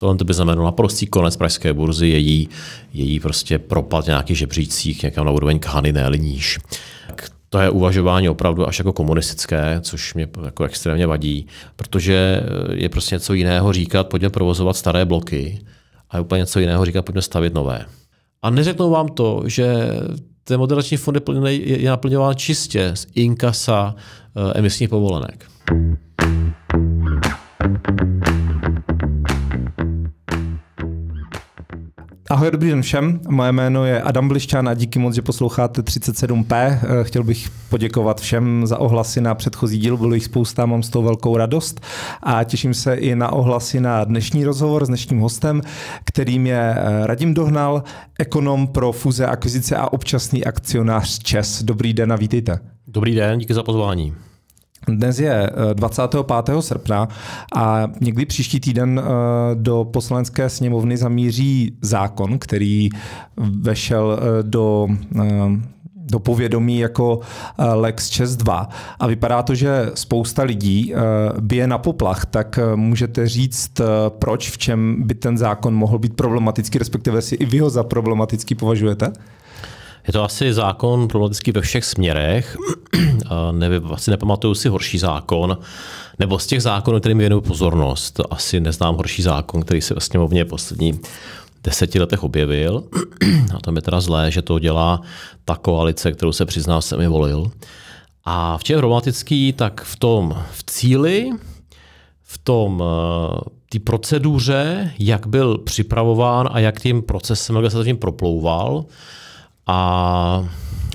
Tohle by znamenalo naprostý konec pražské burzy, její, její prostě propad nějakých žebřících někam na úroveň Khany, ne níž. To je uvažování opravdu až jako komunistické, což mě jako extrémně vadí, protože je prostě něco jiného říkat, pojďme provozovat staré bloky a je úplně něco jiného říkat, pojďme stavit nové. A neřeknou vám to, že ten moderační fond je naplňován čistě z inkasa eh, emisních povolenek. Ahoj, dobrý den všem. Moje jméno je Adam Blišťán a díky moc, že posloucháte 37P. Eh, chtěl bych poděkovat všem za ohlasy na předchozí díl, bylo jich spousta, mám z toho velkou radost a těším se i na ohlasy na dnešní rozhovor s dnešním hostem, kterým je eh, Radim Dohnal, ekonom pro fuze, akvizice a občasný akcionář ČES. Dobrý den a vítejte. Dobrý den, díky za pozvání. Dnes je 25. Eh, srpna a někdy příští týden eh, do poslanecké sněmovny zamíří zákon, který vešel eh, do do povědomí jako Lex Čes 2 a vypadá to, že spousta lidí bije na poplach, tak můžete říct, proč, v čem by ten zákon mohl být problematický, respektive si i vy ho za problematický považujete? Je to asi zákon problematický ve všech směrech. Nevím, asi nepamatuju si horší zákon, nebo z těch zákonů, kterým věnuju pozornost, asi neznám horší zákon, který se ve sněmovně poslední deseti letech objevil. A to je teda zlé, že to dělá ta koalice, kterou se přiznal, jsem mi volil. A v čem problematický, tak v tom v cíli, v tom eh, té proceduře, jak byl připravován a jak tím procesem legislativním proplouval, a,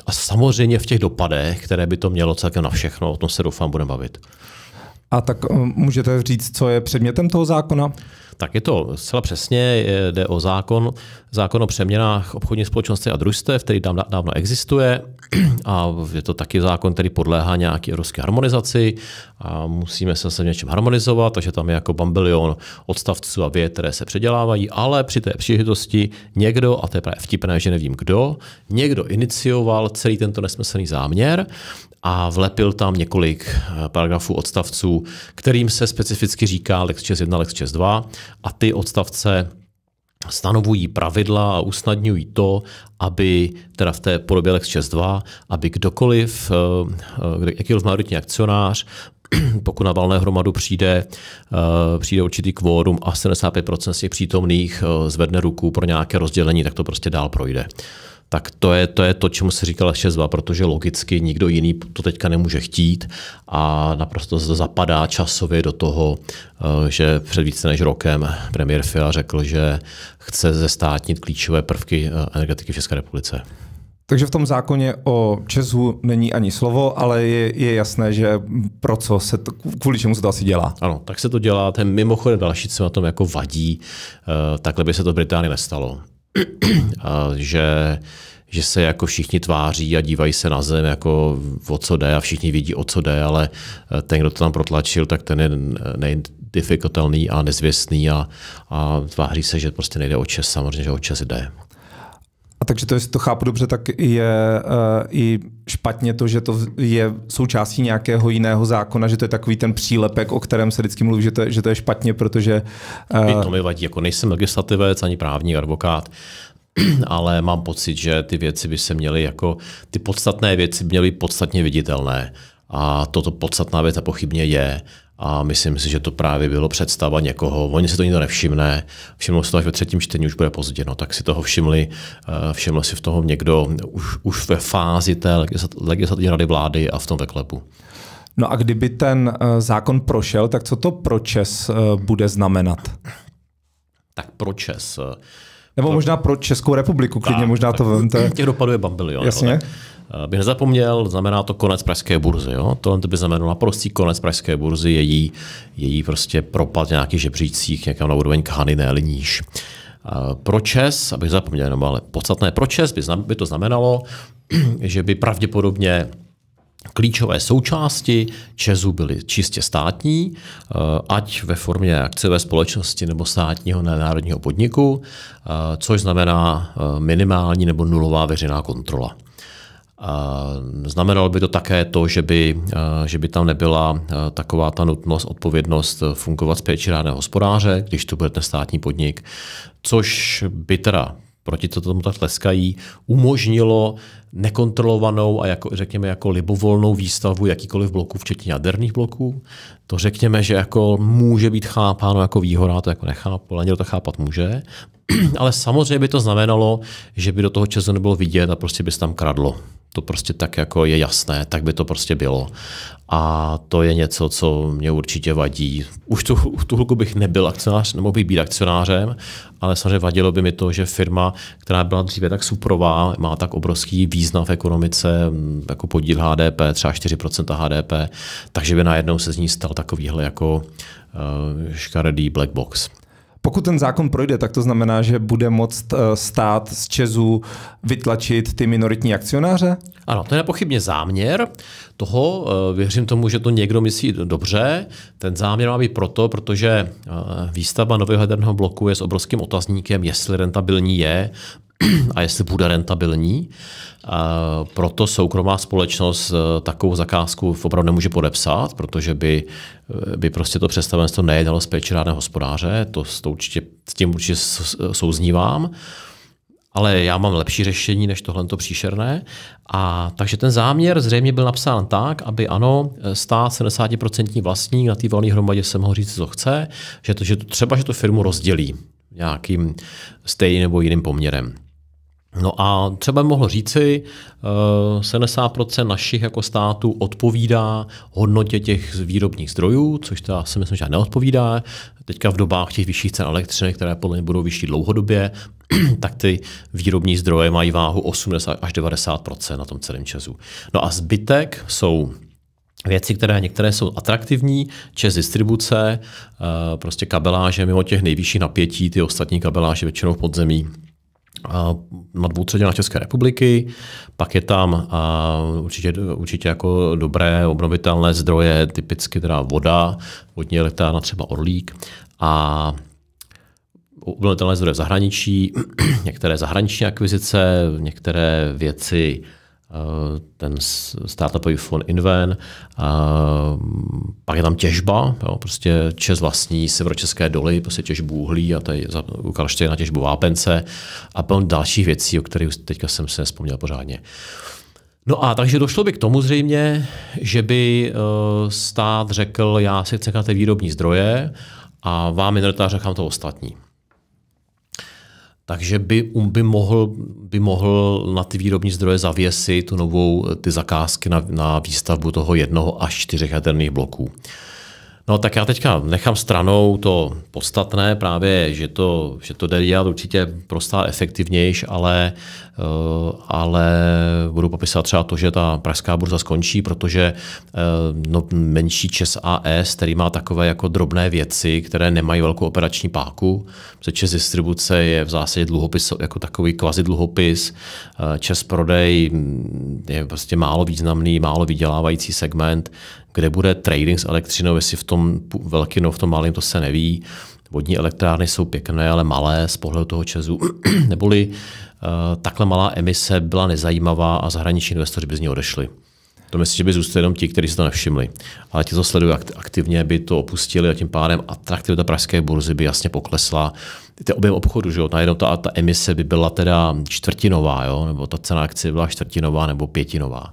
a samozřejmě v těch dopadech, které by to mělo celkem na všechno, o tom se doufám budeme bavit. A tak eh, můžete říct, co je předmětem toho zákona? Tak je to zcela přesně, jde o zákon, zákon o přeměnách obchodních společností a družstev, který dávno existuje a je to taky zákon, který podléhá nějaké evropské harmonizaci a musíme se zase něčem harmonizovat, takže tam je jako bambilion odstavců a věd, které se předělávají, ale při té příležitosti někdo, a to je právě vtipné, že nevím kdo, někdo inicioval celý tento nesmyslný záměr a vlepil tam několik eh, paragrafů odstavců, kterým se specificky říká Lex 1, Lex 2 a ty odstavce stanovují pravidla a usnadňují to, aby teda v té podobě Lex 2, aby kdokoliv, eh, eh, jakýkoliv národní akcionář, pokud na valné hromadu přijde, přijde určitý kvórum a 75% z těch přítomných zvedne ruku pro nějaké rozdělení, tak to prostě dál projde tak to je, to je to, čemu se říkala 6 protože logicky nikdo jiný to teďka nemůže chtít a naprosto zapadá časově do toho, eh, že před více než rokem premiér Fila řekl, že chce zestátnit klíčové prvky eh, energetiky v České republice. Takže v tom zákoně o Česu není ani slovo, ale je, je jasné, že pro co se to, kvůli čemu se to asi dělá. Ano, tak se to dělá. Ten mimochodem další, co na tom jako vadí, eh, takhle by se to v Británii nestalo. Že, že se jako všichni tváří a dívají se na zem, jako o co jde a všichni vidí, o co jde, ale eh, ten, kdo to tam protlačil, tak ten je neidentifikotelný a nezvěstný a, a tváří se, že prostě nejde o čes, samozřejmě, že o čes jde. A takže to, jestli to chápu dobře, tak je uh, i špatně to, že to je součástí nějakého jiného zákona, že to je takový ten přílepek, o kterém se vždycky mluví, že to, že to je špatně, protože... Uh... To mi vadí, jako nejsem legislativec ani právní advokát, ale mám pocit, že ty věci by se měly jako, ty podstatné věci by měly podstatně viditelné. A toto podstatná věc pochybně je. A myslím si, že to právě bylo představa někoho. Oni si to nikdo nevšimne, všiml si to až ve třetím čtení, už bude pozdě. No, tak si toho všimli, eh, všiml si v toho někdo už, už ve fázi té legislativní rady vlády a v tom veklepu. No a kdyby ten eh, zákon prošel, tak co to pro Čes eh, bude znamenat? Tak pro Čes. Nebo to... možná pro Českou republiku, klidně tak, možná tak, to vemte. Těch dopadů je bambilion. Jasně. Jo, Eh, bych nezapomněl, znamená to konec pražské burzy. Jo? Tohle by znamenalo naprostý konec pražské burzy, její, její prostě propad nějakých žebřících někam na úroveň Khany, ne níž. Eh, pro Čes, abych zapomněl, no, ale podstatné pro Čes by, by to znamenalo, že by pravděpodobně Klíčové součásti Česu byly čistě státní, eh, ať ve formě akciové společnosti nebo státního národního podniku, což znamená minimální nebo nulová veřejná kontrola. Znamenalo by to také to, že by, že by tam nebyla taková ta nutnost, odpovědnost fungovat z péči hospodáře, když to bude ten státní podnik, což by teda proti to tomu tak tleskají, umožnilo nekontrolovanou a jako, řekněme jako libovolnou výstavbu jakýkoliv bloků, včetně jaderných bloků. To řekněme, že jako může být chápáno jako výhoda, to jako nechápu, ale někdo to chápat může. ale samozřejmě by to znamenalo, že by do toho času nebylo vidět a prostě by se tam kradlo to prostě tak jako je jasné, tak by to prostě bylo. A to je něco, co mě určitě vadí. Už tu, tu chvilku bych nebyl akcionář, nemohl bych být akcionářem, ale samozřejmě vadilo by mi to, že firma, která byla dříve tak suprová, má tak obrovský význam v ekonomice, jako podíl HDP, třeba 4% HDP, takže by najednou se z ní stal takovýhle jako uh, škaredý black box. Pokud ten zákon projde, tak to znamená, že bude moct eh, stát z Česu vytlačit ty minoritní akcionáře? Ano, to je nepochybně záměr toho. Eh, věřím tomu, že to někdo myslí dobře. Ten záměr má být proto, protože eh, výstavba nového jaderného bloku je s obrovským otazníkem, jestli rentabilní je a jestli bude rentabilní. Proto soukromá společnost eh, takovou zakázku opravdu nemůže podepsat, protože by, eh, by prostě to představenstvo nejedalo z péči hospodáře. To, to určitě, s tím určitě souznívám. Ale já mám lepší řešení než tohle příšerné. A takže ten záměr zřejmě byl napsán tak, aby ano, stát 70% vlastník na té valné hromadě se mohl říct, co chce, že, to, že to, třeba, že to firmu rozdělí nějakým stejným nebo jiným poměrem. No a třeba by mohlo říci, 70% eh, našich jako států odpovídá hodnotě těch výrobních zdrojů, což teda si myslím, že neodpovídá. Teďka v dobách těch vyšších cen elektřiny, které podle mě budou vyšší dlouhodobě, tak ty výrobní zdroje mají váhu 80 až 90% na tom celém času. No a zbytek jsou věci, které některé jsou atraktivní, čes distribuce, eh, prostě kabeláže mimo těch nejvyšších napětí, ty ostatní kabeláže většinou v podzemí na dvou třetinách České republiky, pak je tam určitě, určitě jako dobré obnovitelné zdroje, typicky teda voda, vodní elektrárna třeba Orlík. A obnovitelné zdroje v zahraničí, některé zahraniční akvizice, některé věci ten startupový fond Inven, pak je tam těžba, jo, prostě Čes vlastní severočeské doly, prostě těžbu uhlí a tady u na těžbu vápence a plno dalších věcí, o kterých teďka jsem se nespomněl pořádně. No a takže došlo by k tomu zřejmě, že by eh, stát řekl, já si chci ty výrobní zdroje a vám minoritář nechám to ostatní. Takže by, um, by, mohl, by mohl na ty výrobní zdroje zavěsit tu novou, ty zakázky na, na výstavbu toho jednoho až čtyřech jaderných bloků. No tak já teďka nechám stranou to podstatné, právě, že to, že to jde dělat určitě prostá efektivnější, ale, eh, ale budu popisovat třeba to, že ta pražská burza skončí, protože eh, no, menší Čes AS, který má takové jako drobné věci, které nemají velkou operační páku, protože Čes distribuce je v zásadě dluhopis, jako takový kvazi dluhopis, eh, Čes prodej hm, je prostě málo významný, málo vydělávající segment, kde bude trading s elektřinou, jestli v tom velkým, v tom malém, to se neví. Vodní elektrárny jsou pěkné, ale malé z pohledu toho Česu. Neboli uh, takhle malá emise byla nezajímavá a zahraniční investoři by z ní odešli. To myslím, že by zůstali jenom ti, kteří si to nevšimli. Ale ti, co sledují aktivně, by to opustili a tím pádem atraktivita pražské burzy by jasně poklesla. Ty objem obchodu, že jo, najednou ta, ta emise by byla teda čtvrtinová, jo, nebo ta cena akcie byla čtvrtinová nebo pětinová.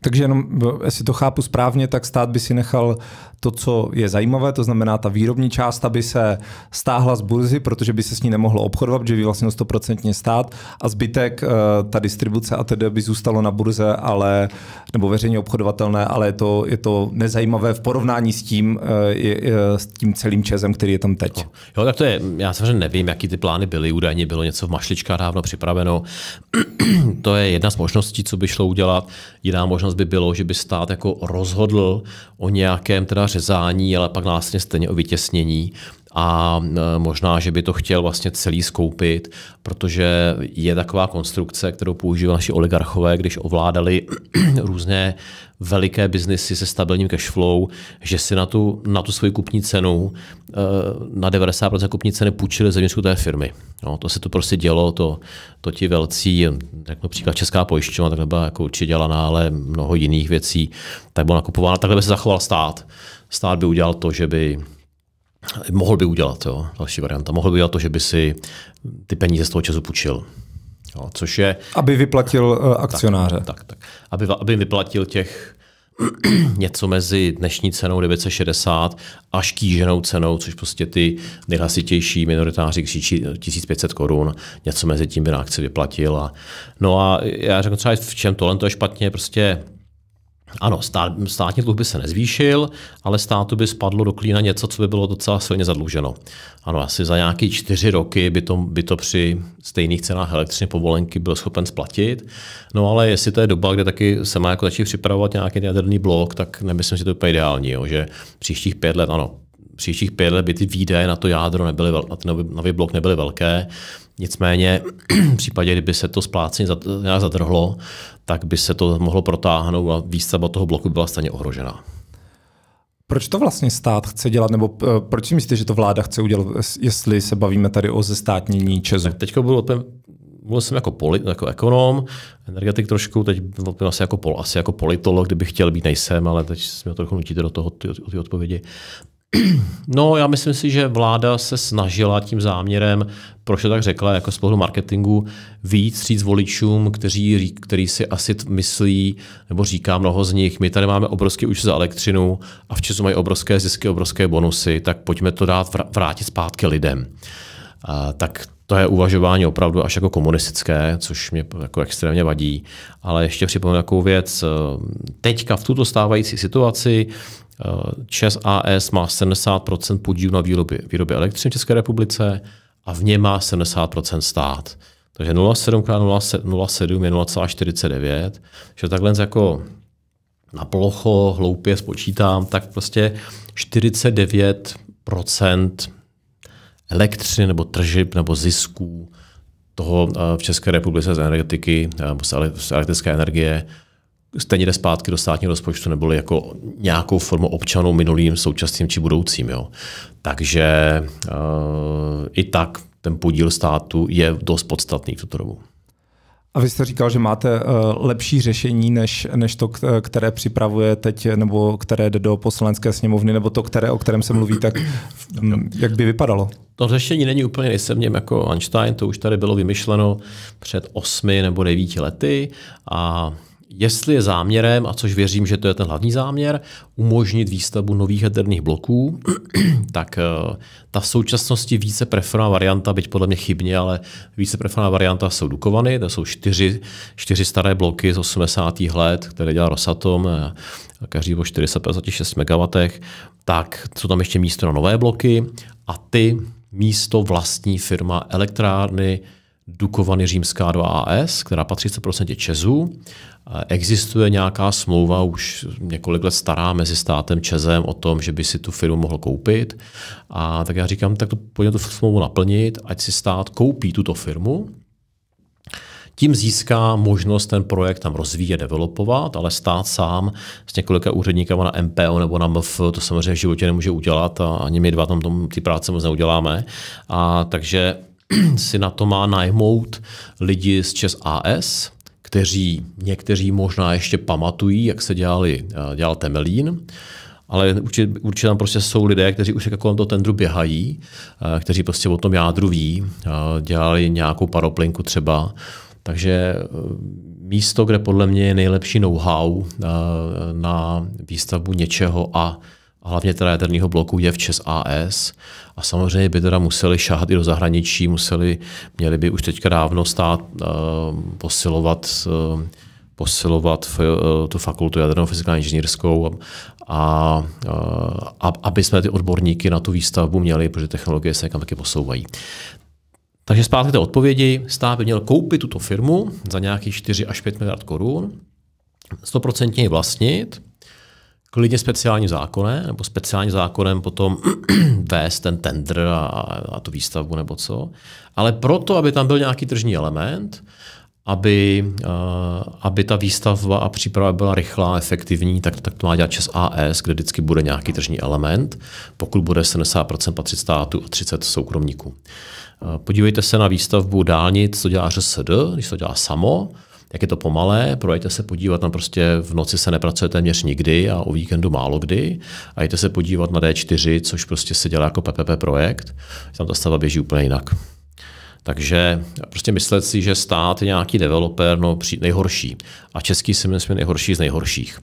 Takže jenom, jestli to chápu správně, tak stát by si nechal to, co je zajímavé, to znamená ta výrobní část, aby se stáhla z burzy, protože by se s ní nemohlo obchodovat, protože by vlastně 100% stát a zbytek, eh, ta distribuce a tedy by zůstalo na burze, ale, nebo veřejně obchodovatelné, ale je to, je to nezajímavé v porovnání s tím, eh, je, s tím celým čezem, který je tam teď. Jo, tak to je, já samozřejmě nevím, jaký ty plány byly, údajně bylo něco v mašličkách dávno připraveno. to je jedna z možností, co by šlo udělat. Jiná možnost by bylo, že by stát jako rozhodl o nějakém teda řezání, ale pak následně stejně o vytěsnění a e, možná, že by to chtěl vlastně celý skoupit, protože je taková konstrukce, kterou používali naši oligarchové, když ovládali různé veliké biznesy se stabilním cashflow, že si na tu, na tu svoji kupní cenu, e, na 90% kupní ceny půjčili zevnitřku té firmy. No, to se to prostě dělo, to, to ti velcí, řeknu příklad Česká pojišťovna, takhle byla jako určitě dělaná, ale mnoho jiných věcí, tak bylo nakupováno, takhle by se zachoval stát. Stát by udělal to, že by mohl by udělat, jo, další varianta, mohl by udělat to, že by si ty peníze z toho času půjčil. Jo, což je... Aby vyplatil uh, akcionáře. Tak, tak, tak. Aby, aby vyplatil těch něco mezi dnešní cenou 960 až kýženou cenou, což prostě ty nejhlasitější minoritáři křičí 1500 korun, něco mezi tím by na akci vyplatil. A, no a já řeknu třeba v čem tohle to je špatně, prostě ano, stát, státní dluh by se nezvýšil, ale státu by spadlo do klína něco, co by bylo docela silně zadluženo. Ano, asi za nějaké čtyři roky by to, by to při stejných cenách elektřiny povolenky byl schopen splatit. No ale jestli to je doba, kde taky se má jako začít připravovat nějaký jaderný blok, tak nemyslím že to je úplně ideální, jo, že příštích pět let, ano, příštích pět let by ty výdaje na to jádro nebyly, na ten nový blok nebyly velké. Nicméně v případě, kdyby se to splácení nějak zadrhlo, tak by se to mohlo protáhnout a výstavba toho bloku by byla stejně ohrožená. Proč to vlastně stát chce dělat, nebo uh, proč si myslíte, že to vláda chce udělat, jestli se bavíme tady o zestátnění Česu? Tak teďka budu mluvil jsem jako, poli, jako ekonom, energetik trošku, teď byl asi jako, pol, asi jako politolog, kdybych chtěl být, nejsem, ale teď si mě trochu nutíte do toho ty, ty odpovědi. No, já myslím si, že vláda se snažila tím záměrem, proč to tak řekla, jako z pohledu marketingu, víc říct voličům, kteří, který si asi myslí, nebo říká mnoho z nich, my tady máme obrovský už za elektřinu a v Česku mají obrovské zisky, obrovské bonusy, tak pojďme to dát vrátit zpátky lidem. A, tak to je uvažování opravdu až jako komunistické, což mě jako extrémně vadí. Ale ještě připomenu takovou věc. Teďka v tuto stávající situaci ČES AS má 70% podílu na výrobě, výrobě elektřiny v České republice a v něm má 70% stát. Takže 0,7 x 0,7 je 0,49. Že takhle jako na plocho hloupě spočítám, tak prostě 49% elektřiny nebo tržib nebo zisků toho eh, v České republice z energetiky eh, z elektrické energie stejně jde zpátky do státního rozpočtu, neboli jako nějakou formu občanů minulým, současným či budoucím. Jo. Takže uh, i tak ten podíl státu je dost podstatný v tuto dobu. A vy jste říkal, že máte uh, lepší řešení, než, než to, které připravuje teď, nebo které jde do poslanecké sněmovny, nebo to, které, o kterém se mluví, tak um, jak by vypadalo? To řešení není úplně nejsem něm jako Einstein, to už tady bylo vymyšleno před osmi nebo devíti lety a jestli je záměrem, a což věřím, že to je ten hlavní záměr, umožnit výstavbu nových jaderných bloků, tak eh, ta v současnosti více preferovaná varianta, byť podle mě chybně, ale více preferovaná varianta jsou Dukovany, to jsou čtyři, čtyři staré bloky z 80. let, které dělá Rosatom, eh, každý o 456 MW, tak jsou tam ještě místo na nové bloky a ty místo vlastní firma elektrárny Dukovany Římská 2 AS, která patří 100% Česu. Existuje nějaká smlouva už několik let stará mezi státem Čezem o tom, že by si tu firmu mohl koupit. A tak já říkám, tak to pojďme tu smlouvu naplnit, ať si stát koupí tuto firmu, tím získá možnost ten projekt tam rozvíjet, developovat, ale stát sám s několika úředníkama na MPO nebo na MF to samozřejmě v životě nemůže udělat a ani my dva tam tom, ty práce moc neuděláme. A takže si na to má najmout lidi z ČES AS, kteří někteří možná ještě pamatují, jak se dělali, eh, dělal Temelín, ale určitě, určitě tam prostě jsou lidé, kteří už jako kolem toho tendru běhají, eh, kteří prostě o tom jádru ví, eh, dělali nějakou paroplinku třeba. Takže místo, kde podle mě je nejlepší know-how na výstavbu něčeho a hlavně teda jaderného bloku je v ČES AS. A samozřejmě by teda museli šáhat i do zahraničí, museli, měli by už teďka dávno stát uh, posilovat uh, posilovat uh, tu fakultu jadernou fyzikálně inženýrskou a, a, a, aby jsme ty odborníky na tu výstavbu měli, protože technologie se někam taky posouvají. Takže zpátky té odpovědi, stát by měl koupit tuto firmu za nějakých 4 až 5 miliard korun, 100% ji vlastnit, klidně speciálním zákonem, nebo speciálním zákonem potom vést ten tender a, a tu výstavbu nebo co. Ale proto, aby tam byl nějaký tržní element, aby, aby ta výstavba a příprava byla rychlá, efektivní, tak, tak to má dělat ČES AS, kde vždycky bude nějaký tržní element, pokud bude 70% patřit státu a 30 soukromníků. Podívejte se na výstavbu dálnic, co dělá ŘSD, když to dělá samo, jak je to pomalé, projďte se podívat na prostě v noci se nepracuje téměř nikdy a o víkendu málo kdy a jděte se podívat na D4, což prostě se dělá jako PPP projekt, tam ta stava běží úplně jinak. Takže prostě myslet si, že stát je nějaký developer, no nejhorší. A český si myslím nejhorší z nejhorších.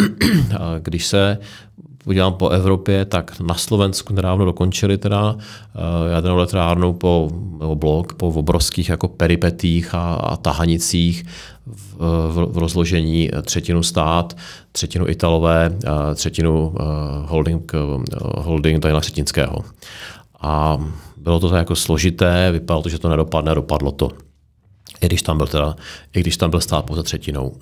Když se podívám po Evropě, tak na Slovensku nedávno dokončili teda uh, jadernou elektrárnu po, nebo blok po obrovských jako peripetích a, a tahanicích v, v, v rozložení třetinu stát, třetinu Italové, třetinu holding, holding Daniela Třetinského. A bylo to tak jako složité, vypadalo to, že to nedopadne, dopadlo to. I když tam byl, teda, i když tam byl stát pouze třetinou.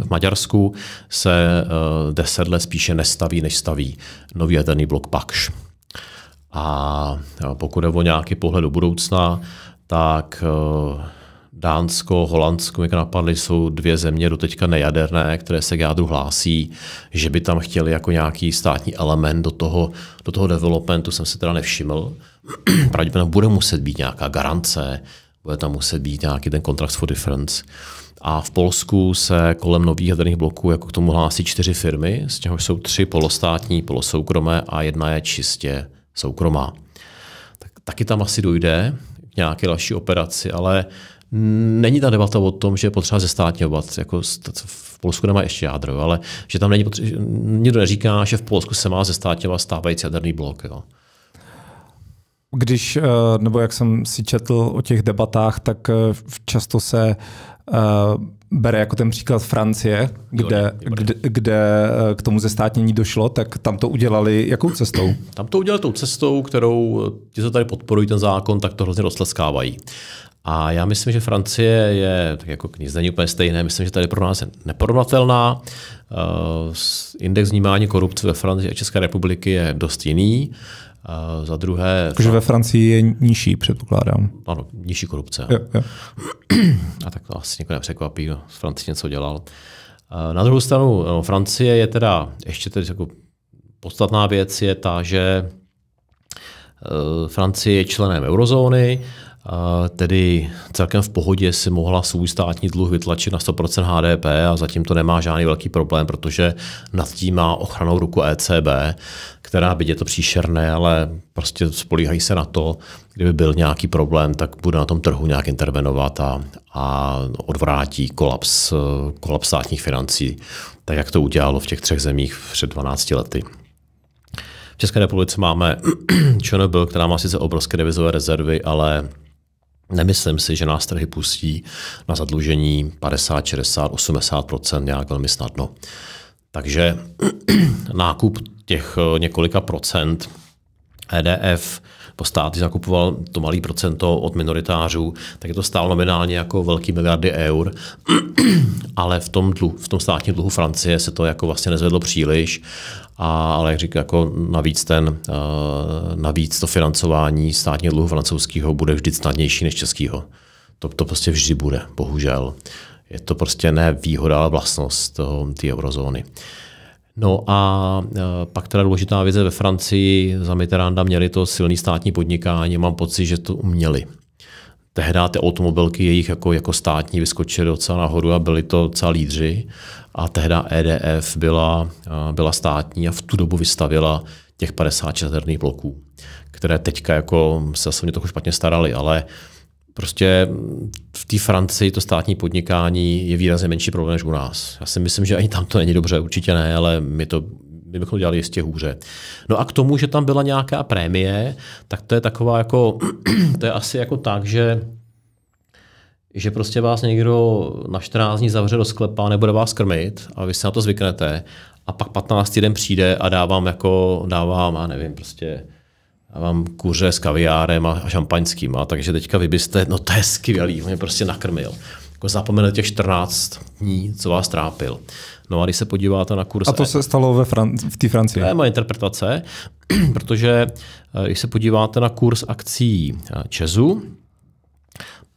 v Maďarsku se uh, deset let spíše nestaví, než staví nový jaderný blok Pakš. A pokud je o nějaký pohled do budoucna, tak uh, Dánsko, Holandsko, jak napadly, jsou dvě země doteďka nejaderné, které se k jádru hlásí, že by tam chtěli jako nějaký státní element do toho, do toho developmentu, jsem si teda nevšiml. Pravděpodobně bude muset být nějaká garance, bude tam muset být nějaký ten contract for difference. A v Polsku se kolem nových jaderných bloků jako k tomu hlásí čtyři firmy, z těhož jsou tři polostátní, polosoukromé a jedna je čistě soukromá. Tak, taky tam asi dojde k nějaké další operaci, ale není ta debata o tom, že je potřeba zestátňovat. Jako v Polsku nemá ještě jádro, ale že tam není potřeba, nikdo neříká, že v Polsku se má zestátňovat stávající jaderný blok. Jo. Když, eh, nebo jak jsem si četl o těch debatách, tak eh, často se eh, bere jako ten příklad Francie, kde, kde, kde k tomu zestátnění došlo, tak tam to udělali jakou cestou? Tam to udělali tou cestou, kterou ti, co tady podporují ten zákon, tak to hrozně roztleskávají. A já myslím, že Francie je, tak jako nic není úplně stejné, myslím, že tady pro nás je neporovnatelná. Uh, index vnímání korupce ve Francii a České republiky je dost jiný. Uh, za druhé... Takže ve Francii je nižší, předpokládám. Ano, nižší korupce. Jo, jo. A tak to asi někoho nepřekvapí, kdo z Francie něco dělal. Uh, na druhou stranu, no, Francie je teda, ještě tedy jako podstatná věc je ta, že Francie je členem eurozóny, tedy celkem v pohodě si mohla svůj státní dluh vytlačit na 100% HDP a zatím to nemá žádný velký problém, protože nad tím má ochranou ruku ECB, která by je to příšerné, ale prostě spolíhají se na to, kdyby byl nějaký problém, tak bude na tom trhu nějak intervenovat a, a odvrátí kolaps, kolaps státních financí, tak jak to udělalo v těch třech zemích před 12 lety. V České republice máme ČNB, která má sice obrovské devizové rezervy, ale Nemyslím si, že nás trhy pustí na zadlužení 50, 60, 80% nějak velmi snadno. Takže nákup těch eh, několika procent EDF po státy zakupoval to malý procento od minoritářů, tak je to stálo nominálně jako velký miliardy eur, ale v tom, dluhu, v tom státním dluhu Francie se to jako vlastně nezvedlo příliš, a, ale jak říkám, jako navíc, ten, uh, navíc to financování státního dluhu francouzského bude vždy snadnější než českého. To, to prostě vždy bude, bohužel. Je to prostě ne výhoda, ale vlastnost té eurozóny. No a e, pak teda důležitá věc ve Francii, za Mitterranda měli to silný státní podnikání, mám pocit, že to uměli. Tehdy ty automobilky jejich jako, jako státní vyskočily docela nahoru a byli to docela lídři. A tehdy EDF byla, e, byla státní a v tu dobu vystavila těch 50 jaderných bloků, které teďka jako se o mě trochu špatně starali, ale Prostě v té Francii to státní podnikání je výrazně menší problém než u nás. Já si myslím, že ani tam to není dobře, určitě ne, ale my to my bychom dělali jistě hůře. No a k tomu, že tam byla nějaká prémie, tak to je taková jako, to je asi jako tak, že že prostě vás někdo na 14 dní zavře do sklepa, nebude vás krmit a vy se na to zvyknete a pak 15 den přijde a dávám jako, dávám, já nevím, prostě a mám kuře s kaviárem a šampaňským. A takže teďka vy byste, no to je skvělý, mě prostě nakrmil. Jako zapomenete těch 14 dní, co vás trápil. No a když se podíváte na kurz... A to se stalo ve Fran- v té Francii? To je moje interpretace, protože eh, když se podíváte na kurz akcí eh, Česu,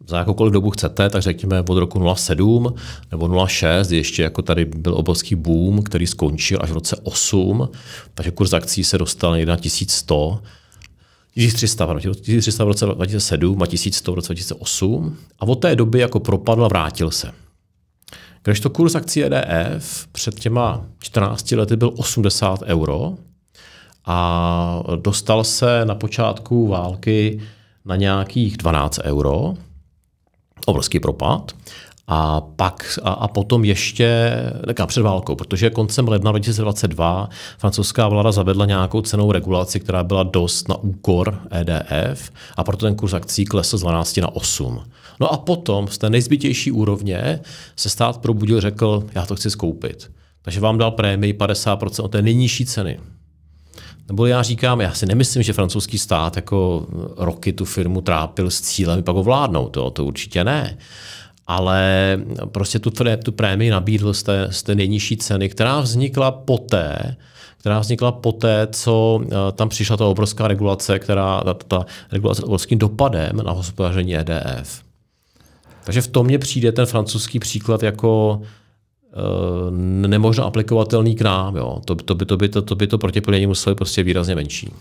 za jakoukoliv dobu chcete, tak řekněme od roku 07 nebo 06, ještě jako tady byl obrovský boom, který skončil až v roce 8, takže kurz akcí se dostal někde na 1100, 1300, 1300 v roce 2007 a 1100 v roce 2008 a od té doby jako propadl a vrátil se. Když to kurz akcí EDF před těma 14 lety byl 80 euro a dostal se na počátku války na nějakých 12 euro, obrovský propad. A pak a, a potom ještě taká před válkou, protože koncem ledna 2022 francouzská vláda zavedla nějakou cenou regulaci, která byla dost na úkor EDF a proto ten kurz akcí klesl z 12 na 8. No a potom z té nejzbytější úrovně se stát probudil, řekl, já to chci skoupit. Takže vám dal prémii 50% od té nejnižší ceny. Nebo já říkám, já si nemyslím, že francouzský stát jako roky tu firmu trápil s cílem pak ovládnout. To, to určitě ne. Ale prostě tu, tu prémii nabídl z té, z té nejnižší ceny, která vznikla poté, která vznikla poté, co eh, tam přišla ta obrovská regulace, která ta, ta regulace obrovským dopadem na hospodaření EDF. Takže v tom mně přijde ten francouzský příklad jako Eh, nemožno aplikovatelný k nám. Jo. To, to, by, to, by, to, to by to protiplnění muselo prostě výrazně menší.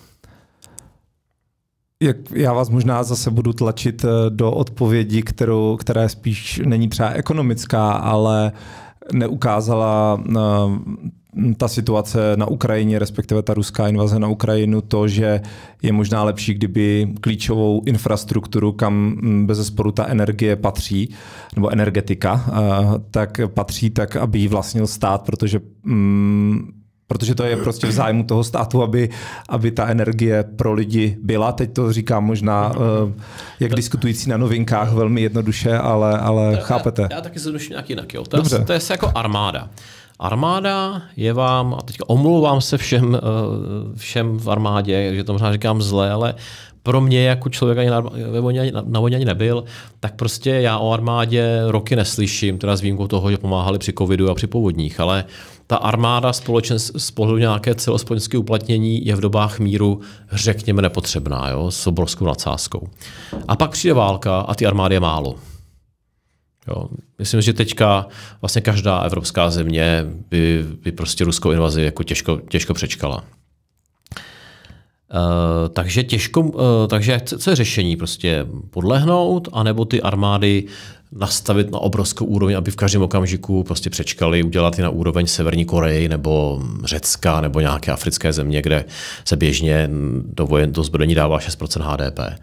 Jak já vás možná zase budu tlačit eh, do odpovědi, kterou, která spíš není třeba ekonomická, ale neukázala eh, ta situace na Ukrajině, respektive ta ruská invaze na Ukrajinu, to, že je možná lepší, kdyby klíčovou infrastrukturu, kam mm, bez sporu ta energie patří, nebo energetika, tak patří tak, aby ji vlastnil stát, protože mm, protože to je prostě v zájmu toho státu, aby, aby ta energie pro lidi byla. Teď to říkám možná, uh, jak diskutující na novinkách, velmi jednoduše, ale, ale chápete. Já, já taky zjednoduším nějak jinak. Jo. To, Dobře. Je, to je jako armáda. Armáda je vám, a teďka omlouvám se všem, eh, všem v armádě, že to možná říkám zle, ale pro mě jako člověk ani na, na, na vojně ani nebyl, tak prostě já o armádě roky neslyším, teda s výjimkou toho, že pomáhali při covidu a při povodních, ale ta armáda společen, z pohledu nějaké celospojenské uplatnění je v dobách míru, řekněme, nepotřebná, jo, s obrovskou nadsázkou. A pak přijde válka a ty armády je málo. Jo. Myslím, že teďka vlastně každá evropská země by, by prostě ruskou invazi jako těžko, těžko přečkala. Uh, takže těžko, uh, takže co je řešení? Prostě podlehnout, anebo ty armády nastavit na obrovskou úroveň, aby v každém okamžiku prostě přečkali, udělat i na úroveň Severní Koreji nebo Řecka nebo nějaké africké země, kde se běžně do, vojen, do zbrojení dává 6% HDP.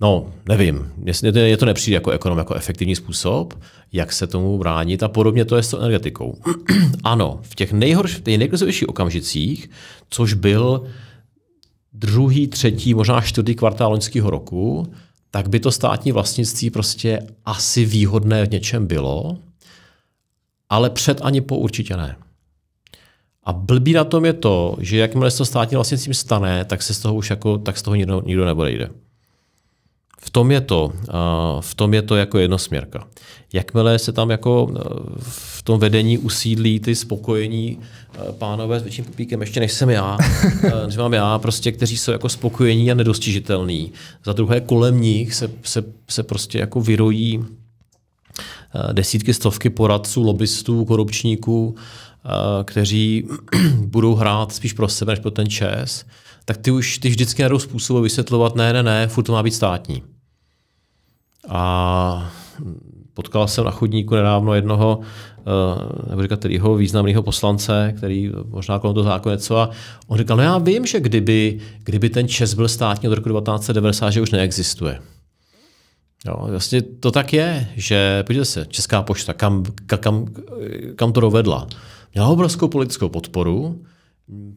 No, nevím. Je to nepřijde jako ekonom jako efektivní způsob, jak se tomu bránit a podobně to je s energetikou. ano, v těch, nejhorších, těch nejkrizovějších okamžicích, což byl druhý, třetí, možná čtvrtý kvartál loňského roku, tak by to státní vlastnictví prostě asi výhodné v něčem bylo, ale před ani po určitě ne. A blbý na tom je to, že jakmile se to státní vlastnictvím stane, tak se z toho už jako, tak z toho nikdo, nikdo nebude jde. V tom je to, v tom je to jako jednosměrka. Jakmile se tam jako v tom vedení usídlí ty spokojení pánové s větším pupíkem, ještě než jsem já, než mám já, prostě, kteří jsou jako spokojení a nedostižitelní. Za druhé kolem nich se, se, se prostě jako vyrojí desítky, stovky poradců, lobbystů, korupčníků, kteří budou hrát spíš pro sebe než pro ten čes, tak ty už ty vždycky najdou způsobu vysvětlovat, ne, ne, ne, furt to má být státní. A potkal jsem na chodníku nedávno jednoho, eh, nebo říkat kterýho významného poslance, který možná kolem toho zákon něco a on říkal, no já vím, že kdyby, kdyby ten Čes byl státní od roku 1990, že už neexistuje. Jo, vlastně to tak je, že podívejte se, Česká pošta, kam, kam, kam to dovedla. Měla obrovskou politickou podporu,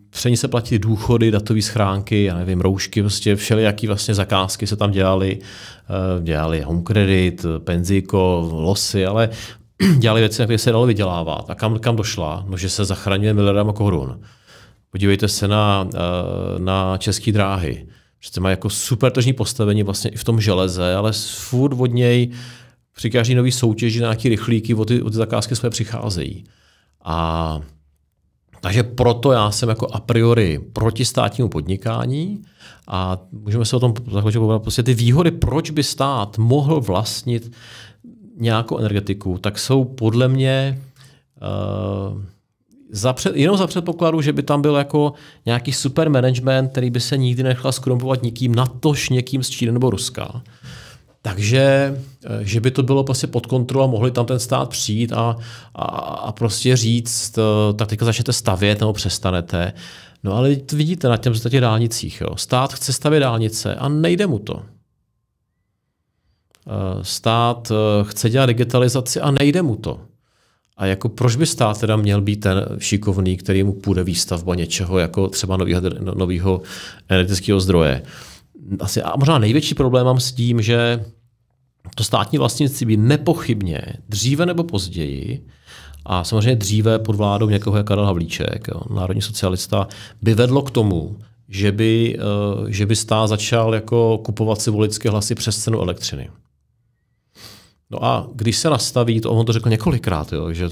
Pření se platí důchody, datové schránky, já nevím, roušky, prostě všelijaký vlastně zakázky se tam dělali. Eh, dělali home credit, penzíko, losy, ale dělali věci, které se dalo vydělávat. A kam, kam došla? No, že se zachraňuje miliardama korun. Podívejte se na, eh, na české dráhy. Přece má jako super tržní postavení vlastně i v tom železe, ale furt od něj při každý nový soutěži na nějaký rychlíky od ty, od ty zakázky své přicházejí. A Takže proto já jsem jako a priori proti státnímu podnikání a můžeme se o tom zachočit prostě ty výhody, proč by stát mohl vlastnit nějakou energetiku, tak jsou podle mě uh, za před, jenom za předpokladu, že by tam byl jako nějaký super management, který by se nikdy nechal skrumpovat nikým, natož někým z Číny nebo Ruska. Takže, eh, že by to bylo prostě pod kontrolou, mohli tam ten stát přijít a, a, a prostě říct, eh, tak teďka začnete stavět nebo přestanete. No ale to vidíte na těm těch dálnicích. Jo. Stát chce stavět dálnice a nejde mu to. Eh, stát chce dělat digitalizaci a nejde mu to. A jako proč by stát teda měl být ten šikovný, který mu půjde výstavba něčeho, jako třeba nového energetického zdroje? Asi, a možná největší problém mám s tím, že to státní vlastnictví by nepochybně dříve nebo později, a samozřejmě dříve pod vládou někoho jako Karel Havlíček, jo, národní socialista, by vedlo k tomu, že by, eh, že by stát začal jako kupovat si voličské hlasy přes cenu elektřiny. No a když se nastaví, to on to řekl několikrát, jo, že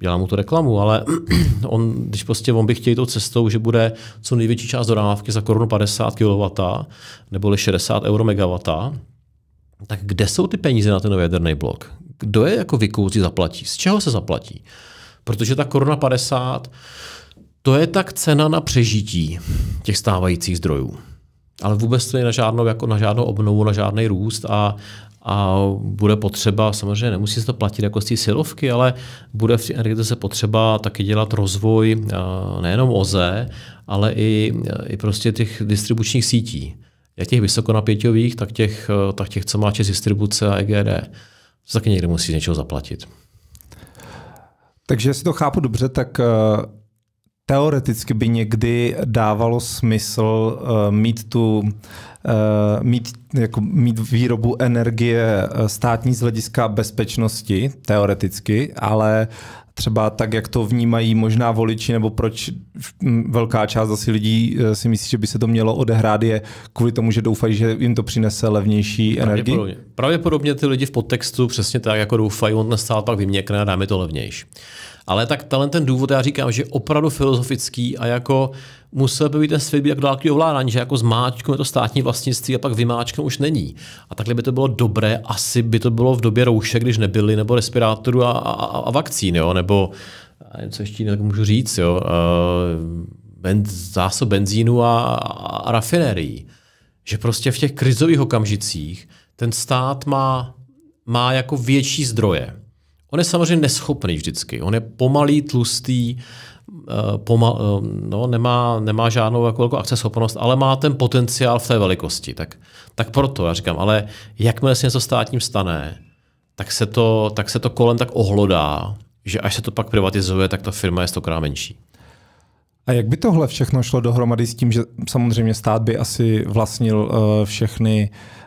dělám mu to reklamu, ale on, když prostě on by chtěl tou cestou, že bude co největší část dodávky za korunu 50 kW nebo 60 euro megawata, tak kde jsou ty peníze na ten jaderný blok? Kdo je jako vykouzí zaplatí? Z čeho se zaplatí? Protože ta koruna 50, to je tak cena na přežití těch stávajících zdrojů. Ale vůbec to je na žádnou, jako na žádnou obnovu, na žádný růst a, a bude potřeba, samozřejmě nemusí se to platit jako z té silovky, ale bude v energetice potřeba taky dělat rozvoj nejenom OZE, ale i, i prostě těch distribučních sítí jak těch vysokonapěťových, tak těch, eh, tak těch, co má čes distribuce a EGD. To taky někde musí z něčeho zaplatit. Takže jestli to chápu dobře, tak eh, teoreticky by někdy dávalo smysl uh, mít tu mít, jako, mít výrobu energie státní z hlediska bezpečnosti, teoreticky, ale třeba tak, jak to vnímají možná voliči, nebo proč velká část asi lidí eh, si myslí, že by se to mělo odehrát, je kvůli tomu, že doufají, že jim to přinese levnější energii? Pravděpodobně ty lidi v podtextu přesně tak, jako doufají, on ten stát pak vyměkne a dáme to levnější. Ale tak ten důvod, já říkám, že je opravdu filozofický a jako musel by být ten svět být jako dálkový ovládání, že jako zmáčknu to státní vlastnictví a pak vymáčknu už není. A takhle by to bylo dobré, asi by to bylo v době roušek, když nebyly, nebo respirátorů a, a, a vakcín, jo? nebo co ještě jinak můžu říct, jo? Ben, zásob benzínu a, a, rafinérií. Že prostě v těch krizových okamžicích ten stát má, má jako větší zdroje. On je samozřejmě neschopný vždycky. On je pomalý, tlustý, Eh, pomal, eh, no, nemá, nemá žádnou jako velkou akceschopnost, ale má ten potenciál v té velikosti. Tak, tak proto já říkám, ale jakmile se něco státním stane, tak se, to, tak se to kolem tak ohlodá, že až se to pak privatizuje, tak ta firma je stokrát menší. A jak by tohle všechno šlo dohromady s tím, že samozřejmě stát by asi vlastnil uh, všechny uh,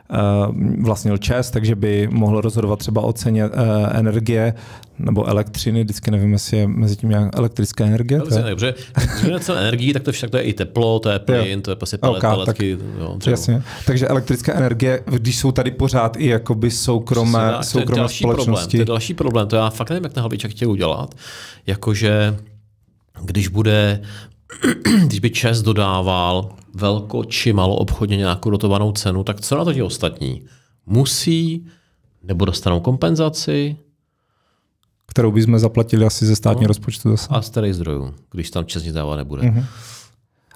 vlastnil ČES, takže by mohl rozhodovat třeba o ceně uh, energie nebo elektřiny, vždycky nevím, jestli je mezi tím nějak elektrická energie. To je... Dobře, když cenu energii, tak to však to je i teplo, to je plyn, to je prostě pelet, okay. Tak, jo, jasně. Takže elektrická energie, když jsou tady pořád i jakoby soukromé, soukromé to společnosti. Problém, to je další problém, to já fakt nevím, jak ten Halbíček chtěl udělat. Jakože když bude když by Čes dodával velko či malo obchodně nějakou dotovanou cenu, tak co na to ti ostatní? Musí nebo dostanou kompenzaci? Kterou bychom zaplatili asi ze státního no. rozpočtu zase. A z kterých zdrojů, když tam Čes nic dávat nebude. Uh-huh.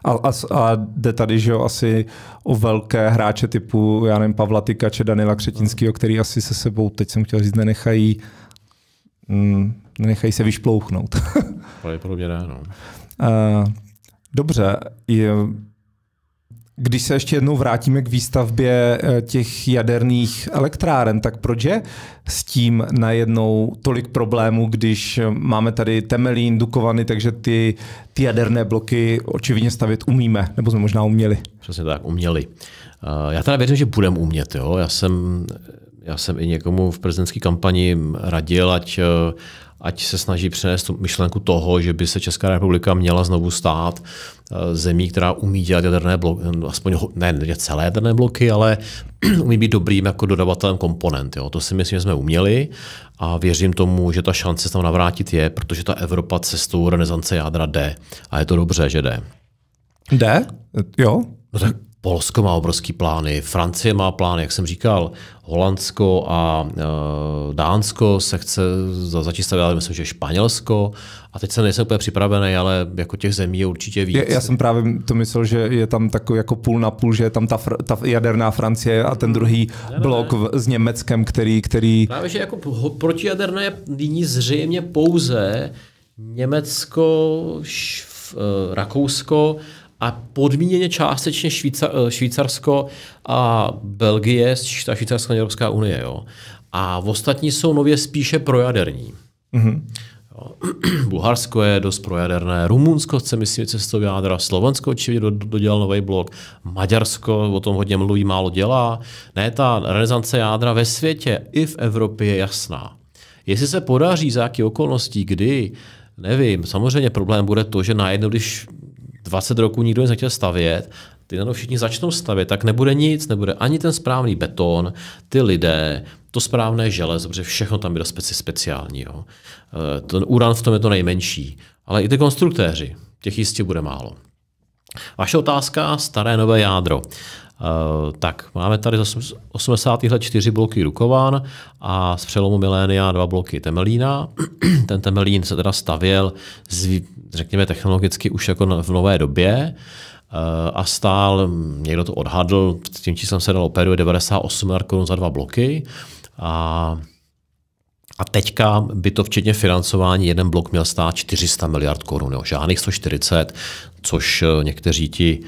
A, a, a jde tady, že jo, asi o velké hráče typu, já nevím, Pavla Tykače, Danila Křetinského, který asi se sebou, teď jsem chtěl říct, nenechají, mm, nenechají se vyšplouchnout. Pravděpodobně ne, no. Uh, dobře, je, když se ještě jednou vrátíme k výstavbě eh, těch jaderných elektráren, tak proč je s tím najednou tolik problémů, když máme tady Temelín, Dukovany, takže ty, ty jaderné bloky očividně stavět umíme, nebo jsme možná uměli? Přesně tak, uměli. Eh, já teda věřím, že budeme umět. Jo? Já jsem já jsem i někomu v prezidentské kampani radil, ať, ať se snaží přenést tu myšlenku toho, že by se Česká republika měla znovu stát zemí, která umí dělat jaderné bloky, aspoň ne, ne celé jaderné bloky, ale umí být dobrým jako dodavatelem komponent. Jo. To si myslím, že jsme uměli a věřím tomu, že ta šance se tam navrátit je, protože ta Evropa cestou renesance jádra jde. A je to dobře, že jde. Jde? Jo? No tak Polsko má obrovský plány, Francie má plány, jak jsem říkal, Holandsko a e, Dánsko se chce za, začít stavět, ale myslím, že Španělsko. A teď jsem nejsem úplně připravený, ale jako těch zemí je určitě víc. Já, já jsem právě to myslel, že je tam takový jako půl na půl, že je tam ta, ta jaderná Francie a ten druhý ne, blok ne. S Německem, který, který... Právě, že jako protijaderné je nyní zřejmě pouze Německo, šv, e, Rakousko a podmíněně částečně Švýcar, eh, Švýcarsko a Belgie, ta Švýcarská Evropská unie. Jo. A v ostatní jsou nově spíše projaderní. Mm-hmm. Bulharsko je dost projaderné, Rumunsko chce myslím cestou jádra, Slovensko určitě do, dodělal nový blok, Maďarsko o tom hodně mluví, málo dělá. Ne, ta renesance jádra ve světě i v Evropě je jasná. Jestli se podaří za jaký okolností, kdy, nevím, samozřejmě problém bude to, že najednou, když 20 roků nikdo nic nechtěl stavět, ty najednou všichni začnou stavět, tak nebude nic, nebude ani ten správný beton, ty lidé, to správné železo, protože všechno tam bude speci speciální. Jo. Eh, ten uran v tom je to nejmenší, ale i ty konstruktéři, těch jistě bude málo. Vaše otázka, staré nové jádro. Uh, tak, máme tady z 80. let čtyři bloky Rukovan a z přelomu milénia dva bloky Temelína. Ten Temelín se teda stavěl, z, řekněme, technologicky už jako v nové době uh, a stál, někdo to odhadl, s tím číslem se dal operuje 98 miliard korun za dva bloky. A a teďka by to včetně financování jeden blok měl stát 400 miliard korun, jo. žádných 140, což eh, někteří ti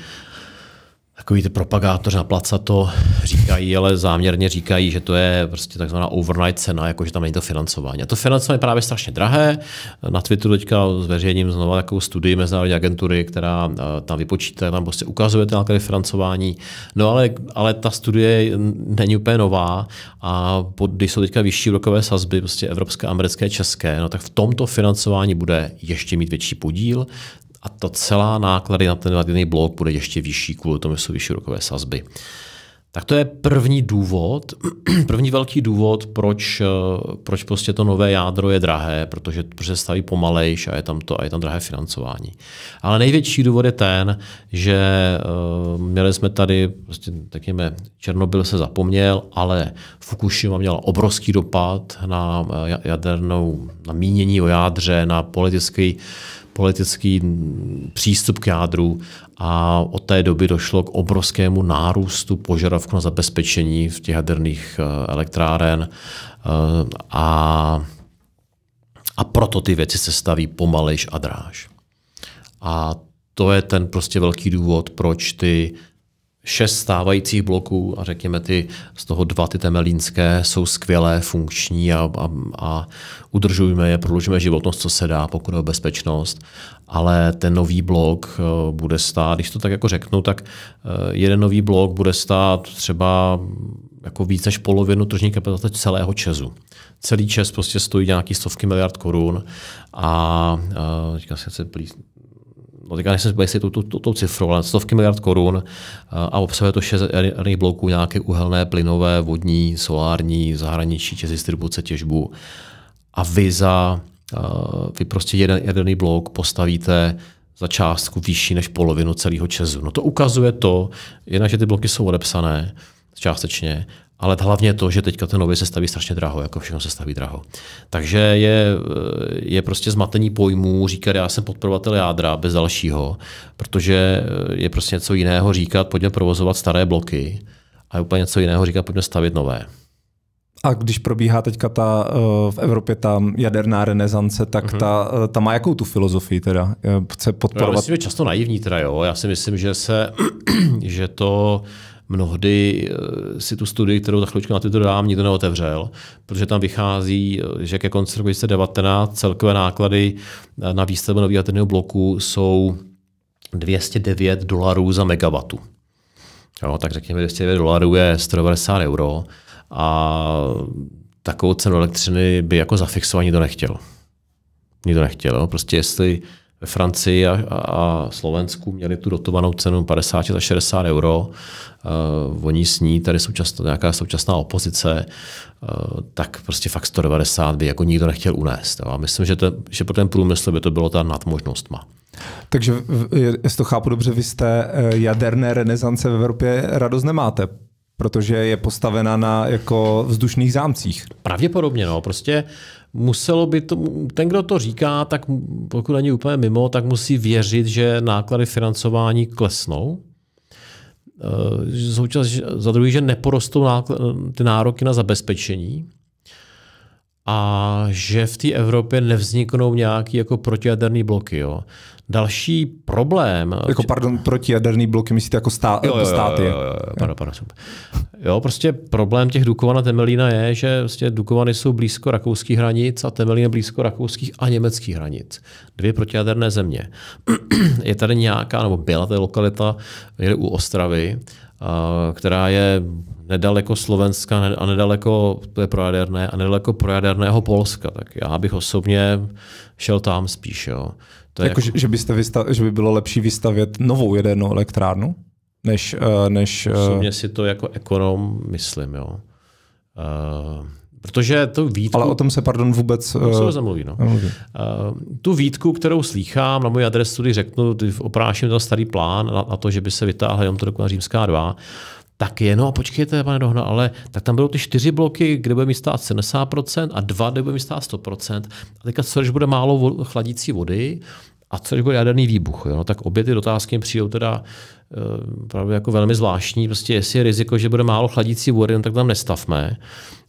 takový ty propagátoři na placa to říkají, ale záměrně říkají, že to je prostě takzvaná overnight cena, jako že tam není to financování. A to financování je právě strašně drahé. Na Twitteru teďka zveřejním znovu takovou studii mezinárodní agentury, která eh, tam vypočítá, tam prostě ukazuje ty náklady financování. No ale, ale ta studie není úplně nová a pod, když jsou teďka vyšší rokové sazby, prostě evropské, americké, české, no tak v tomto financování bude ještě mít větší podíl a to celá náklady na ten jaderný blok bude ještě vyšší, kvůli tomu jsou vyšší rokové sazby. Tak to je první důvod, první velký důvod, proč, eh, proč prostě to nové jádro je drahé, protože, protože staví pomalejš a je tam, to, a je tam drahé financování. Ale největší důvod je ten, že uh, měli jsme tady, prostě, řekněme, Černobyl se zapomněl, ale Fukushima měla obrovský dopad na eh, jadernou, na mínění o jádře, na politický politický přístup k jádru a od té doby došlo k obrovskému nárůstu požadavku na zabezpečení v těch jaderných eh, elektráren eh, a, a proto ty věci se staví pomalejš a dráž. A to je ten prostě velký důvod, proč ty šest stávajících bloků a řekněme ty z toho dva ty temelínské jsou skvělé, funkční a, a, a udržujeme je, prodlužujeme životnost, co se dá, pokud je bezpečnost, ale ten nový blok eh, bude stát, když to tak jako řeknu, tak eh, jeden nový blok bude stát třeba jako víc než polovinu tržní kapacity celého Česu. Celý Čes prostě stojí nějaký stovky miliard korun a, a teďka se no teďka nejsem jestli tou, tou, tou cifrou, ale stovky miliard korun a obsahuje to šest jaderných bloků, nějaké uhelné, plynové, vodní, solární, zahraničí, čes distribuce, těžbu. A vy za vy prostě jeden jaderný blok postavíte za částku vyšší než polovinu celého Česu. No to ukazuje to, jednak, že ty bloky jsou odepsané částečně, ale hlavně to, že teďka ten nový se staví strašně draho, jako všechno se staví draho. Takže je, je prostě zmatení pojmů říkat, já jsem podporovatel jádra bez dalšího, protože je prostě něco jiného říkat, pojďme provozovat staré bloky a je úplně něco jiného říkat, pojďme stavět nové. A když probíhá teďka ta eh, v Evropě ta jaderná renesance, tak uh-huh. ta, eh, ta má jakou tu filozofii teda? Chce podporovat? Já myslím, že často naivní teda, jo. Já si myslím, že se, že to mnohdy eh, si tu studii, kterou za chvíličku na to dám, nikdo neotevřel, protože tam vychází, eh, že ke konci roku 2019 celkové náklady eh, na výstavbu nového jaderného bloku jsou 209 dolarů za megawatu. Jo, tak řekněme, 209 dolarů je 190 euro. a takovou cenu elektřiny by jako zafixovat nikdo nechtěl. Nikdo nechtěl. Prostě jestli ve Francii a, a, Slovensku měli tu dotovanou cenu 50 až 60 euro, uh, oni sní, tady současná, nějaká současná opozice, uh, tak prostě fakt 190 by jako nikdo nechtěl unést. Jo. A myslím, že, to, že pro ten průmysl by to bylo ta nadmožnost má. Takže, jestli to chápu dobře, vy jste eh, jaderné renesance v Evropě radost nemáte, protože je postavena na jako vzdušných zámcích. Pravděpodobně, no. Prostě muselo by to, ten, kdo to říká, tak pokud není úplně mimo, tak musí věřit, že náklady financování klesnou. Eh, za druhý, že neporostou ty nároky na zabezpečení a že v té Evropě nevzniknou nějaký jako protijaderný bloky. Jo. Další problém... Jako pardon, protijaderný bloky myslíte jako, stá, jo, jako státy? Jo, jo, jo, jo, pardon, pardon. jo, prostě problém těch Dukovan a Temelína je, že prostě Dukovany jsou blízko rakouských hranic a Temelín blízko rakouských a německých hranic. Dvě protijaderné země. je tady nějaká, nebo byla to lokalita je u Ostravy, která je nedaleko Slovenska a nedaleko, to je projaderné, a nedaleko projaderného Polska. Tak já bych osobně šel tam spíš. Jo. To je jako, jako... Že, byste vystav, že by bylo lepší vystavět novou jadernou elektrárnu? Než, uh, než, uh... Osobně si to jako ekonom myslím, jo. Uh, protože tu výtku... Ale o tom se, pardon, vůbec... Uh... se nemluví, no. Uh, tu výtku, kterou slýchám na můj adresu, když řeknu, opráším ten starý plán na, na to, že by se vytáhla jenom to na Římská 2, tak je, no počkejte, pane Dohna, ale tak tam budou ty čtyři bloky, kde bude mít stát 70% a dva, kde bude mít stát 100%. A teďka co, když bude málo chladící vody a co, když bude jaderný výbuch. Jo? No, tak obě ty otázky přijdou teda e, právě jako velmi zvláštní. Prostě jestli je riziko, že bude málo chladící vody, no, tak tam nestavme.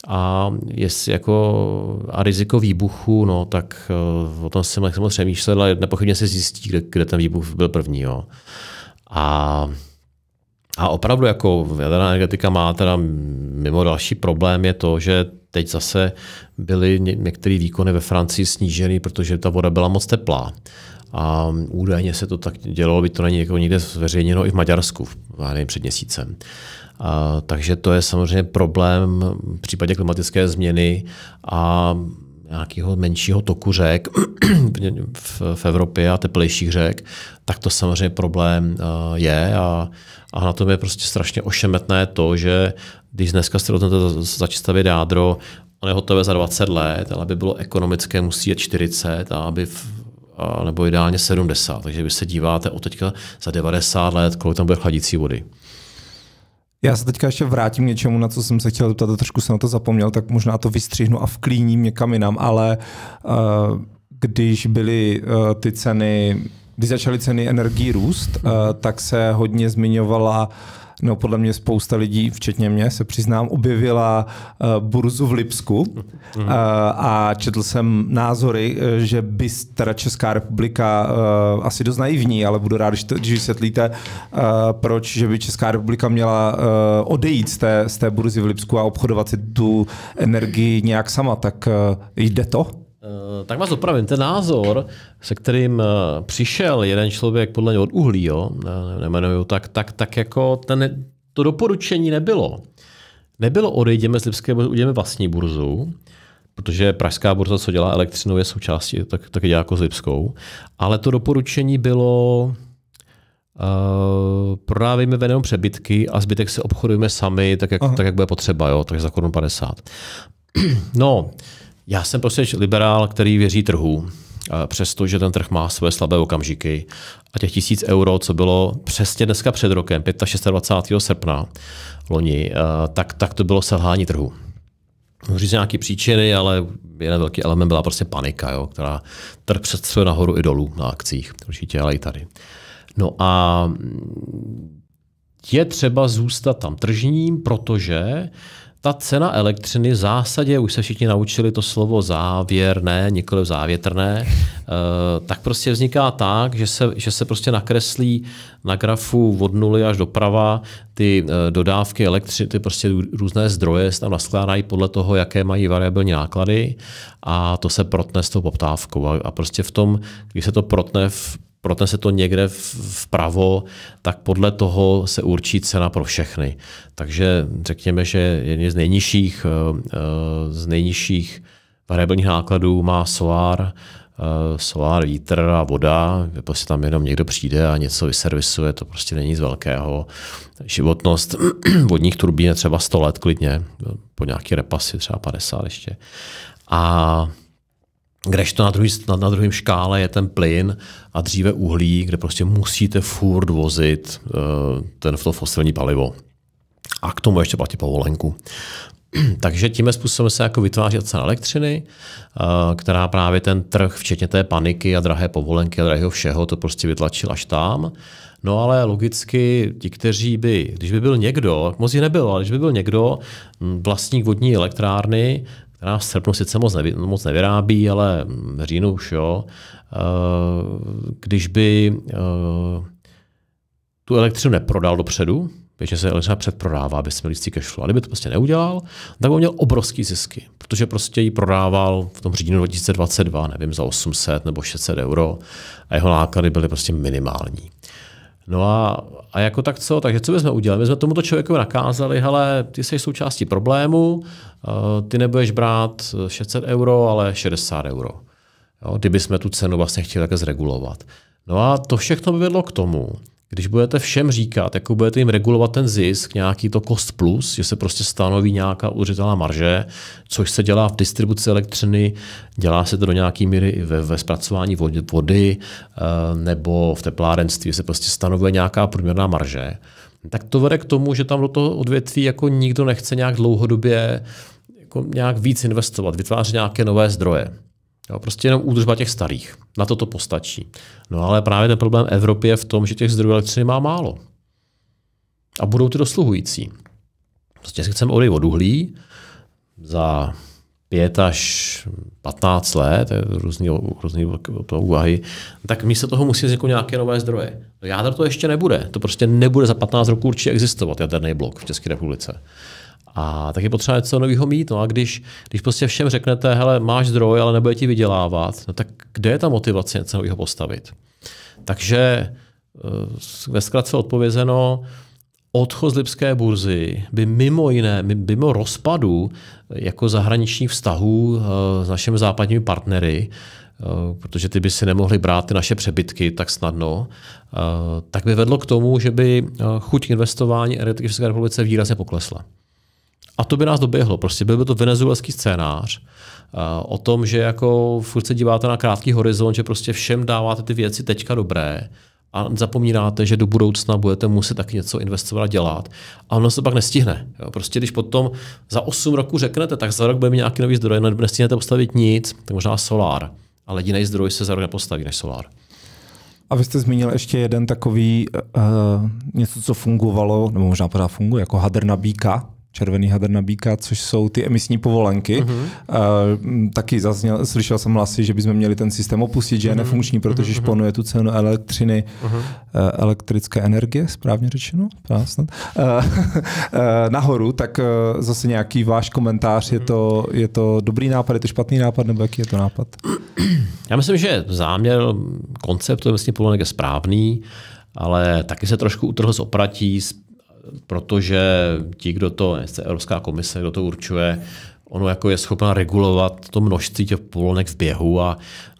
A jestli jako a riziko výbuchu, no tak e, o tom jsem moc přemýšlel, ale nepochybně se zjistí, kde, kde ten výbuch byl první. Jo? A a opravdu jako jaderná energetika má teda mimo další problém je to, že teď zase byly některé výkony ve Francii sníženy, protože ta voda byla moc teplá. A údajně se to tak dělalo, by to není jako někde zveřejněno i v Maďarsku, nevím, před měsícem. A, takže to je samozřejmě problém v případě klimatické změny a nějakého menšího toku řek v, v Evropě a teplejších řek, tak to samozřejmě problém je a, a na tom je prostě strašně ošemetné to, že když dneska se rozhodnete začít stavět jádro, on je hotové za 20 let, ale aby bylo ekonomické, musí jet 40 a aby v, a nebo ideálně 70. Takže vy se díváte o teďka za 90 let, kolik tam bude chladící vody. Já se teďka ještě vrátím k něčemu, na co jsem se chtěl zeptat, trošku jsem na to zapomněl, tak možná to vystřihnu a vklíním někam jinam, ale uh, když byly uh, ty ceny, když začaly ceny energií růst, uh, tak se hodně zmiňovala no podle mě spousta lidí, včetně mě, se přiznám, objevila uh, burzu v Lipsku. Uh, a četl jsem názory, že by teda Česká republika uh, asi dost naivní, ale budu rád, když, to, když vysvětlíte, uh, proč, že by Česká republika měla uh, odejít z té, z té burzy v Lipsku a obchodovat si tu energii nějak sama, tak uh, jde to? Eh, tak vás opravím. Ten názor, se kterým eh, přišel jeden člověk podle něj od uhlí, jo, nemenuju, tak, tak, tak jako ten, to doporučení nebylo. Nebylo odejdeme z Lipské, uděláme vlastní burzu, protože pražská burza, co dělá elektřinu, je součástí, tak, tak dělá jako s Lipskou. Ale to doporučení bylo Uh, prodávejme jenom přebytky a zbytek si obchodujeme sami, tak jak, tak jak bude potřeba, jo, takže za korun 50. no, já jsem prostě liberál, který věří trhu, přestože ten trh má své slabé okamžiky. A těch tisíc euro, co bylo přesně dneska před rokem, 25. srpna loni, tak, tak to bylo selhání trhu. Můžu říct nějaké příčiny, ale jeden velký element byla prostě panika, jo, která trh přestřelil nahoru i dolů na akcích, určitě, ale i tady. No a je třeba zůstat tam tržním, protože ta cena elektřiny v zásadě, už se všichni naučili to slovo závěrné, nikoli závětrné, eh, tak prostě vzniká tak, že se, že se prostě nakreslí na grafu od nuly až doprava ty eh, dodávky elektřiny, ty prostě různé zdroje se tam naskládají podle toho, jaké mají variabilní náklady a to se protne s tou poptávkou. A prostě v tom, když se to protne v protne se to někde vpravo, tak podle toho se určí cena pro všechny. Takže řekněme, že jedně z nejnižších, z nejnižších variabilních nákladů má solár, Eh, solár, vítr a voda, prostě tam jenom někdo přijde a něco vyservisuje, to prostě není nic velkého. Životnost vodních turbín je třeba 100 let klidně, po nějaký repasy třeba 50 ještě. A Kdežto na, druhý, na, na druhém škále je ten plyn a dříve uhlí, kde prostě musíte furt vozit uh, ten, to fosilní palivo. A k tomu ještě platí povolenku. Takže tím způsobem se jako vytváří cena elektřiny, eh, která právě ten trh, včetně té paniky a drahé povolenky a drahého všeho, to prostě vytlačil až tam. No ale logicky ti, kteří by, když by byl někdo, moc nebylo, ale když by byl někdo, vlastník vodní elektrárny, která v srpnu sice moc, nevy, moc nevyrábí, ale v říjnu už jo, eh, když by eh, tu elektřinu neprodal dopředu, Běžně se elektřina předprodává, aby se měl jistý cash flow. A kdyby to prostě neudělal, tak by měl obrovský zisky, protože prostě ji prodával v tom říjnu 2022, nevím, za 800 nebo 600 euro a jeho náklady byly prostě minimální. No a, a jako tak co? Takže co bychom udělali? My jsme tomuto člověku nakázali, hele, ty jsi součástí problému, eh, ty nebudeš brát 600 euro, ale 60 euro. Jo, kdyby jsme tu cenu vlastně chtěli také zregulovat. No a to všechno by vedlo k tomu, když budete všem říkat, jako budete jim regulovat ten zisk, nějaký to cost plus, že se prostě stanoví nějaká udržitelná marže, což se dělá v distribuci elektřiny, dělá se to do nějaké míry ve, ve zpracování vody, vody eh, nebo v teplárenství, se prostě stanovuje nějaká průměrná marže, tak to vede k tomu, že tam do toho odvětví jako nikdo nechce nějak dlouhodobě jako nějak víc investovat, vytvářet nějaké nové zdroje. Jo, prostě jenom údržba těch starých. Na to to postačí. No ale právě ten problém Evropy je v tom, že těch zdrojů elektřiny má málo. A budou ty dosluhující. Prostě si chceme odejít od uhlí za 5 až 15 let, různý, různý to úvahy, tak místo toho musí vzniknout nějaké nové zdroje. No jádro to ještě nebude. To prostě nebude za 15 roků určitě existovat, jaderný blok v České republice. A tak je potřeba něco nového mít. No a když, když prostě všem řeknete, hele, máš zdroj, ale nebude ti vydělávat, no tak kde je ta motivace něco nového postavit? Takže eh, ve zkratce odpovězeno, odchod z Lipské burzy by mimo jiné, mimo rozpadu jako zahraničních vztahů eh, s našimi západními partnery, eh, protože ty by si nemohli brát ty naše přebytky tak snadno, tak by vedlo k tomu, že by chuť investování energetiky v České republice výrazně poklesla. A to by nás doběhlo. Prostě byl by to venezuelský scénář o tom, že jako furt se díváte na krátký horizont, že prostě všem dáváte ty věci teďka dobré a zapomínáte, že do budoucna budete muset taky něco investovat a dělat. A ono se pak nestihne. Jo. Prostě když potom za 8 roku řeknete, tak za rok budeme nějaký nový zdroj, no nestihnete postavit nic, tak možná solár. Ale jediný zdroj se za rok nepostaví než solár. A vy jste zmínil ještě jeden takový uh, něco, co fungovalo, nebo možná pořád funguje, jako hadr na bíka, červený hadr nabíká, což jsou ty emisní povolenky. Uh-huh. Uh, taky zazněl, slyšel jsem hlasy, že bychom měli ten systém opustit, že je uh-huh. nefunkční, protože uh-huh. šponuje tu cenu elektřiny, uh-huh. uh, elektrické energie, správně řečeno, snad, uh, uh, nahoru, tak uh, zase nějaký váš komentář, je to, je to dobrý nápad, je to špatný nápad, nebo jaký je to nápad? Já myslím, že záměr, koncept emisní povolenek je správný, ale taky se trošku utrhl z opratí protože ti, kdo to, jestli Evropská komise, kdo to určuje, ono jako je schopna regulovat to množství těch povolenek v běhu a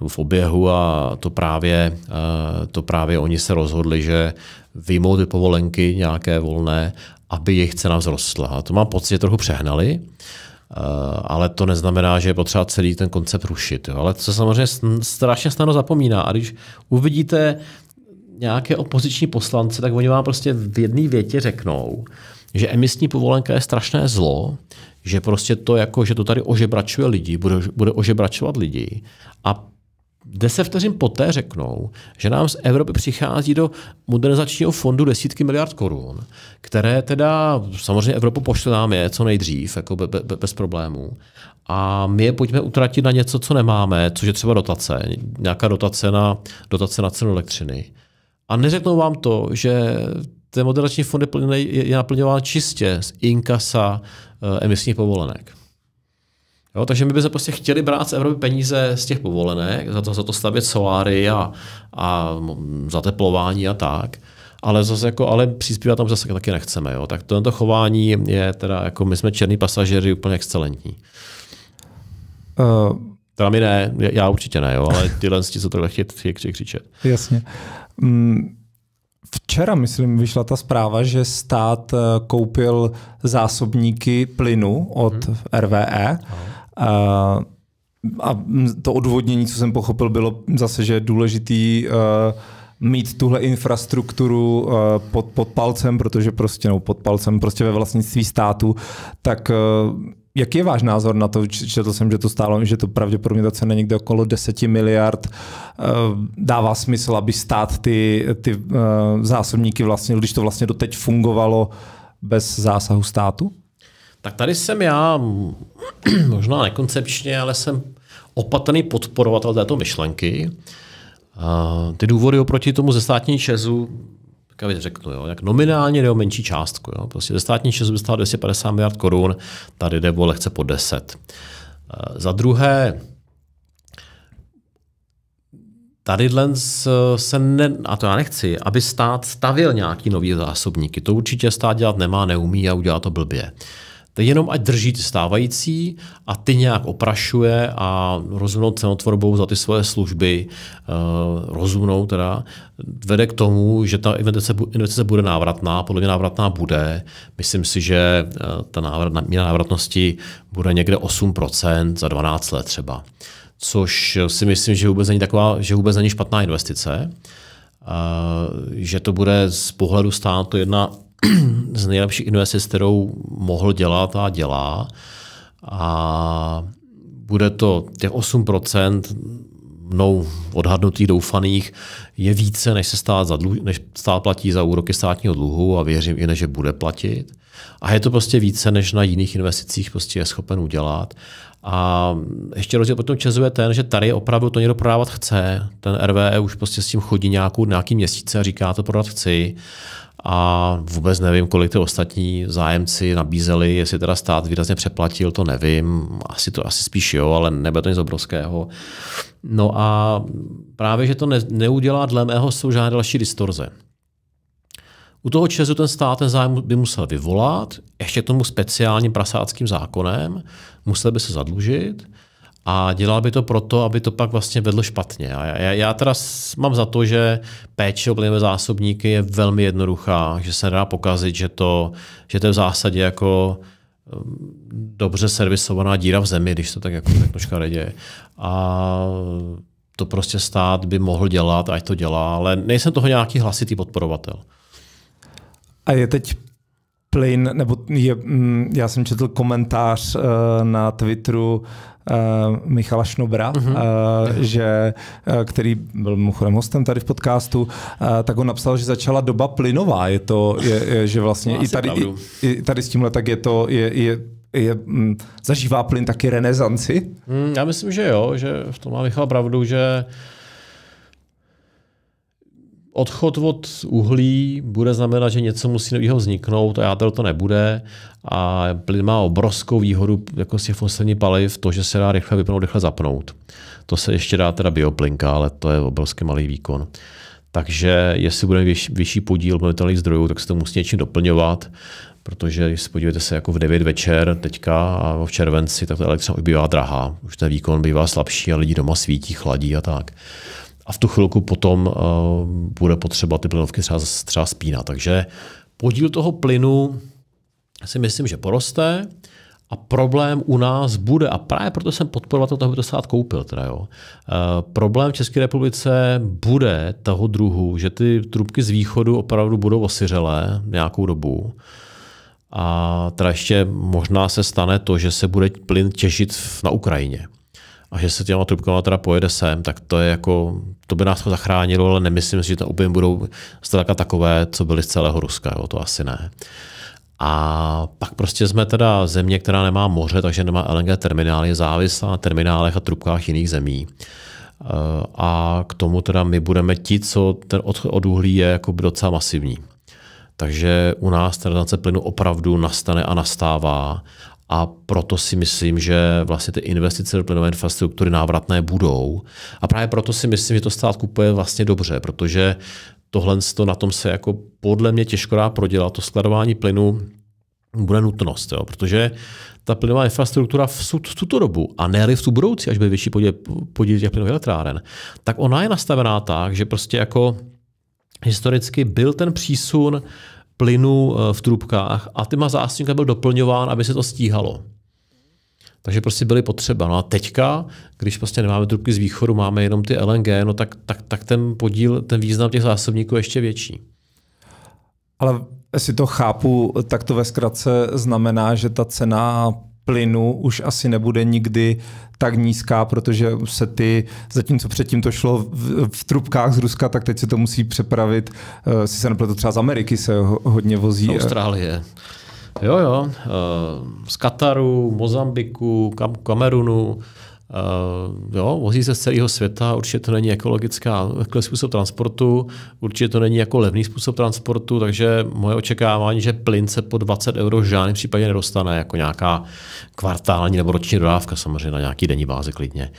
v oběhu a to právě, eh, to právě oni se rozhodli, že vyjmou ty povolenky nějaké volné, aby jejich cena vzrostla. A to mám pocit, že trochu přehnali, eh, ale to neznamená, že je potřeba celý ten koncept rušit. Ale to se samozřejmě strašně snadno zapomíná. A když uvidíte nějaké opoziční poslance, tak oni vám prostě v jedné větě řeknou, že emisní povolenka je strašné zlo, že prostě to jako, že to tady ožebračuje lidi, bude, bude ožebračovat lidi a deset vteřin poté řeknou, že nám z Evropy přichází do modernizačního fondu desítky miliard korun, které teda samozřejmě Evropu pošle nám je co nejdřív, jako be, be, bez problémů. A my je pojďme utratit na něco, co nemáme, což je třeba dotace, nějaká dotace na, dotace na cenu elektřiny. A neřeknou vám to, že ten moderační fond je naplňován čistě z inkasa eh, emisních povolenek. Jo, takže my bychom prostě chtěli brát z Evropy peníze z těch povolenek, za to, za to stavět soláry a, a zateplování a tak. Ale zase jako, ale přispívat tam zase taky nechceme. Jo. Tak toto chování je teda, jako my jsme černí pasažéři úplně excelentní. Uh, teda my ne, já určitě ne, jo, ale tyhle, co tohle chtějí křičet. Jasně. Mm, Včera, myslím, vyšla ta zpráva, že stát eh, koupil zásobníky plynu od hmm. RVE. A, a to odvodnění, co jsem pochopil, bylo zase, že je důležitý uh, mít tuhle infrastrukturu pod, pod palcem, protože prostě, no, pod palcem, prostě ve vlastnictví státu, tak Jaký je váš názor na to? Četl jsem, že to stálo, že to pravděpodobně ta cena někde okolo 10 miliard. Eh, dává smysl, aby stát ty, ty eh, zásobníky vlastně, když to vlastně doteď fungovalo bez zásahu státu? Tak tady jsem já, možná nekoncepčně, ale jsem opatrný podporovatel této myšlenky. Ty důvody oproti tomu ze státní Tak řeknu, jo, jak nominálně jde o menší částku. Jo. Prostě ze státní česu by stál 250 miliard korun, tady jde o lehce po 10. Eh, za druhé, tady se ne, a to já nechci, aby stát stavil nějaký nový zásobníky. To určitě stát dělat nemá, neumí a udělá to blbě. To jenom ať drží ty stávající a ty nějak oprašuje a rozumnou cenotvorbou za ty svoje služby, uh, rozumnou teda, vede k tomu, že ta investice, bude návratná, podle mě návratná bude. Myslím si, že uh, ta návrat, míra návratnosti bude někde 8% za 12 let třeba. Což si myslím, že vůbec není taková, že vůbec není špatná investice. Uh, že to bude z pohledu státu jedna z nejlepších investic, kterou mohl dělat a dělá. A bude to těch 8% mnou odhadnutých, doufaných, je více, než se stát, za dluh, než stát platí za úroky státního dluhu a věřím i, než je bude platit. A je to prostě více, než na jiných investicích prostě je schopen udělat. A ještě rozdíl potom Česu je ten, že tady opravdu to někdo prodávat chce. Ten RVE už prostě s tím chodí nějakou, nějaký měsíce a říká, to prodat chci a vůbec nevím, kolik ty ostatní zájemci nabízeli, jestli teda stát výrazně přeplatil, to nevím, asi to asi spíš jo, ale nebude to nic obrovského. No a právě, že to ne, neudělá dle mého jsou žádné další distorze. U toho Česu ten stát ten zájem by musel vyvolat, ještě tomu speciálním prasáckým zákonem, musel by se zadlužit, a dělal by to proto, aby to pak vlastně vedlo špatně. A já, já teda mám za to, že péče o plynové zásobníky je velmi jednoduchá, že se nedá pokazit, že to, že to je v zásadě jako um, dobře servisovaná díra v zemi, když to tak jako škaredě. A to prostě stát by mohl dělat, ať to dělá, ale nejsem toho nějaký hlasitý podporovatel. A je teď plyn, nebo je, mm, já jsem četl komentář uh, na Twitteru uh, Michala Šnobra, uh-huh. uh, že, uh, který byl mimochodem hostem tady v podcastu, uh, tak on napsal, že začala doba plynová. Je to, je, je, že vlastně no, i, tady, i, i tady s tímhle tak je to, je, je je, mm, zažívá plyn taky renesanci? Mm, já myslím, že jo, že v tom má Michal pravdu, že odchod od uhlí bude znamenat, že něco musí nového vzniknout a jádro to nebude. A plyn má obrovskou výhodu jako z těch fosilních paliv, to, že se dá rychle vypnout, rychle zapnout. To se ještě dá teda bioplinka, ale to je obrovský malý výkon. Takže jestli bude vyšší, podíl obnovitelných zdrojů, tak se to musí něčím doplňovat, protože když se podíváte se jako v 9 večer teďka a v červenci, tak ta elektřina už bývá drahá. Už ten výkon bývá slabší a lidi doma svítí, chladí a tak a v tu chvilku potom uh, bude potřeba ty plynovky třeba, třeba spínat. Takže podíl toho plynu si myslím, že poroste a problém u nás bude, a právě proto jsem podporovatel toho, aby to stát koupil. Teda jo. Uh, problém v České republice bude toho druhu, že ty trubky z východu opravdu budou osiřelé nějakou dobu. A teda ještě možná se stane to, že se bude plyn těžit na Ukrajině a že se těma trubkama teda pojede sem, tak to je jako, to by nás zachránilo, ale nemyslím si, že ten objem budou zdaleka takové, co byly z celého Ruska, jo, to asi ne. A pak prostě jsme teda země, která nemá moře, takže nemá LNG terminály, je závislá na terminálech a trubkách jiných zemí. Eh, a k tomu teda my budeme ti, co ten odchod od uhlí je jako docela masivní. Takže u nás ta plynu opravdu nastane a nastává A proto si myslím, že vlastně ty investice do plynové infrastruktury návratné budou. A právě proto si myslím, že to stát kupuje vlastně dobře, protože tohle na tom se jako podle mě těžko dá prodělat. To skladování plynu bude nutnost, jo, protože ta plynová infrastruktura v, tuto dobu, a ne v tu budoucí, až bude větší podíl, podíl těch plynových elektráren, tak ona je nastavená tak, že prostě jako historicky byl ten přísun plynu eh, v trubkách a těma zástěnka byl doplňován, aby se to stíhalo. Takže prostě byly potřeba. No a teďka, když prostě nemáme trubky z východu, máme jenom ty LNG, no tak, tak, tak ten podíl, ten význam těch zásobníků je ještě větší. Ale jestli to chápu, tak to ve zkratce znamená, že ta cena plynu už asi nebude nikdy tak nízká, protože se ty, zatímco předtím to šlo v, v trubkách z Ruska, tak teď se to musí přepravit, uh, si se nepletu, třeba z Ameriky se ho, hodně vozí. Austrálie. Jo, jo. Eh, z Kataru, Mozambiku, Kam- Kamerunu, Uh, jo, vozí se z celého světa, určitě to není ekologická způsob transportu, určitě to není jako levný způsob transportu, takže moje očekávání, že plyn se po 20 euro v žádném případě nedostane, jako nějaká kvartální nebo roční dodávka, samozřejmě na nějaký denní bázi klidně.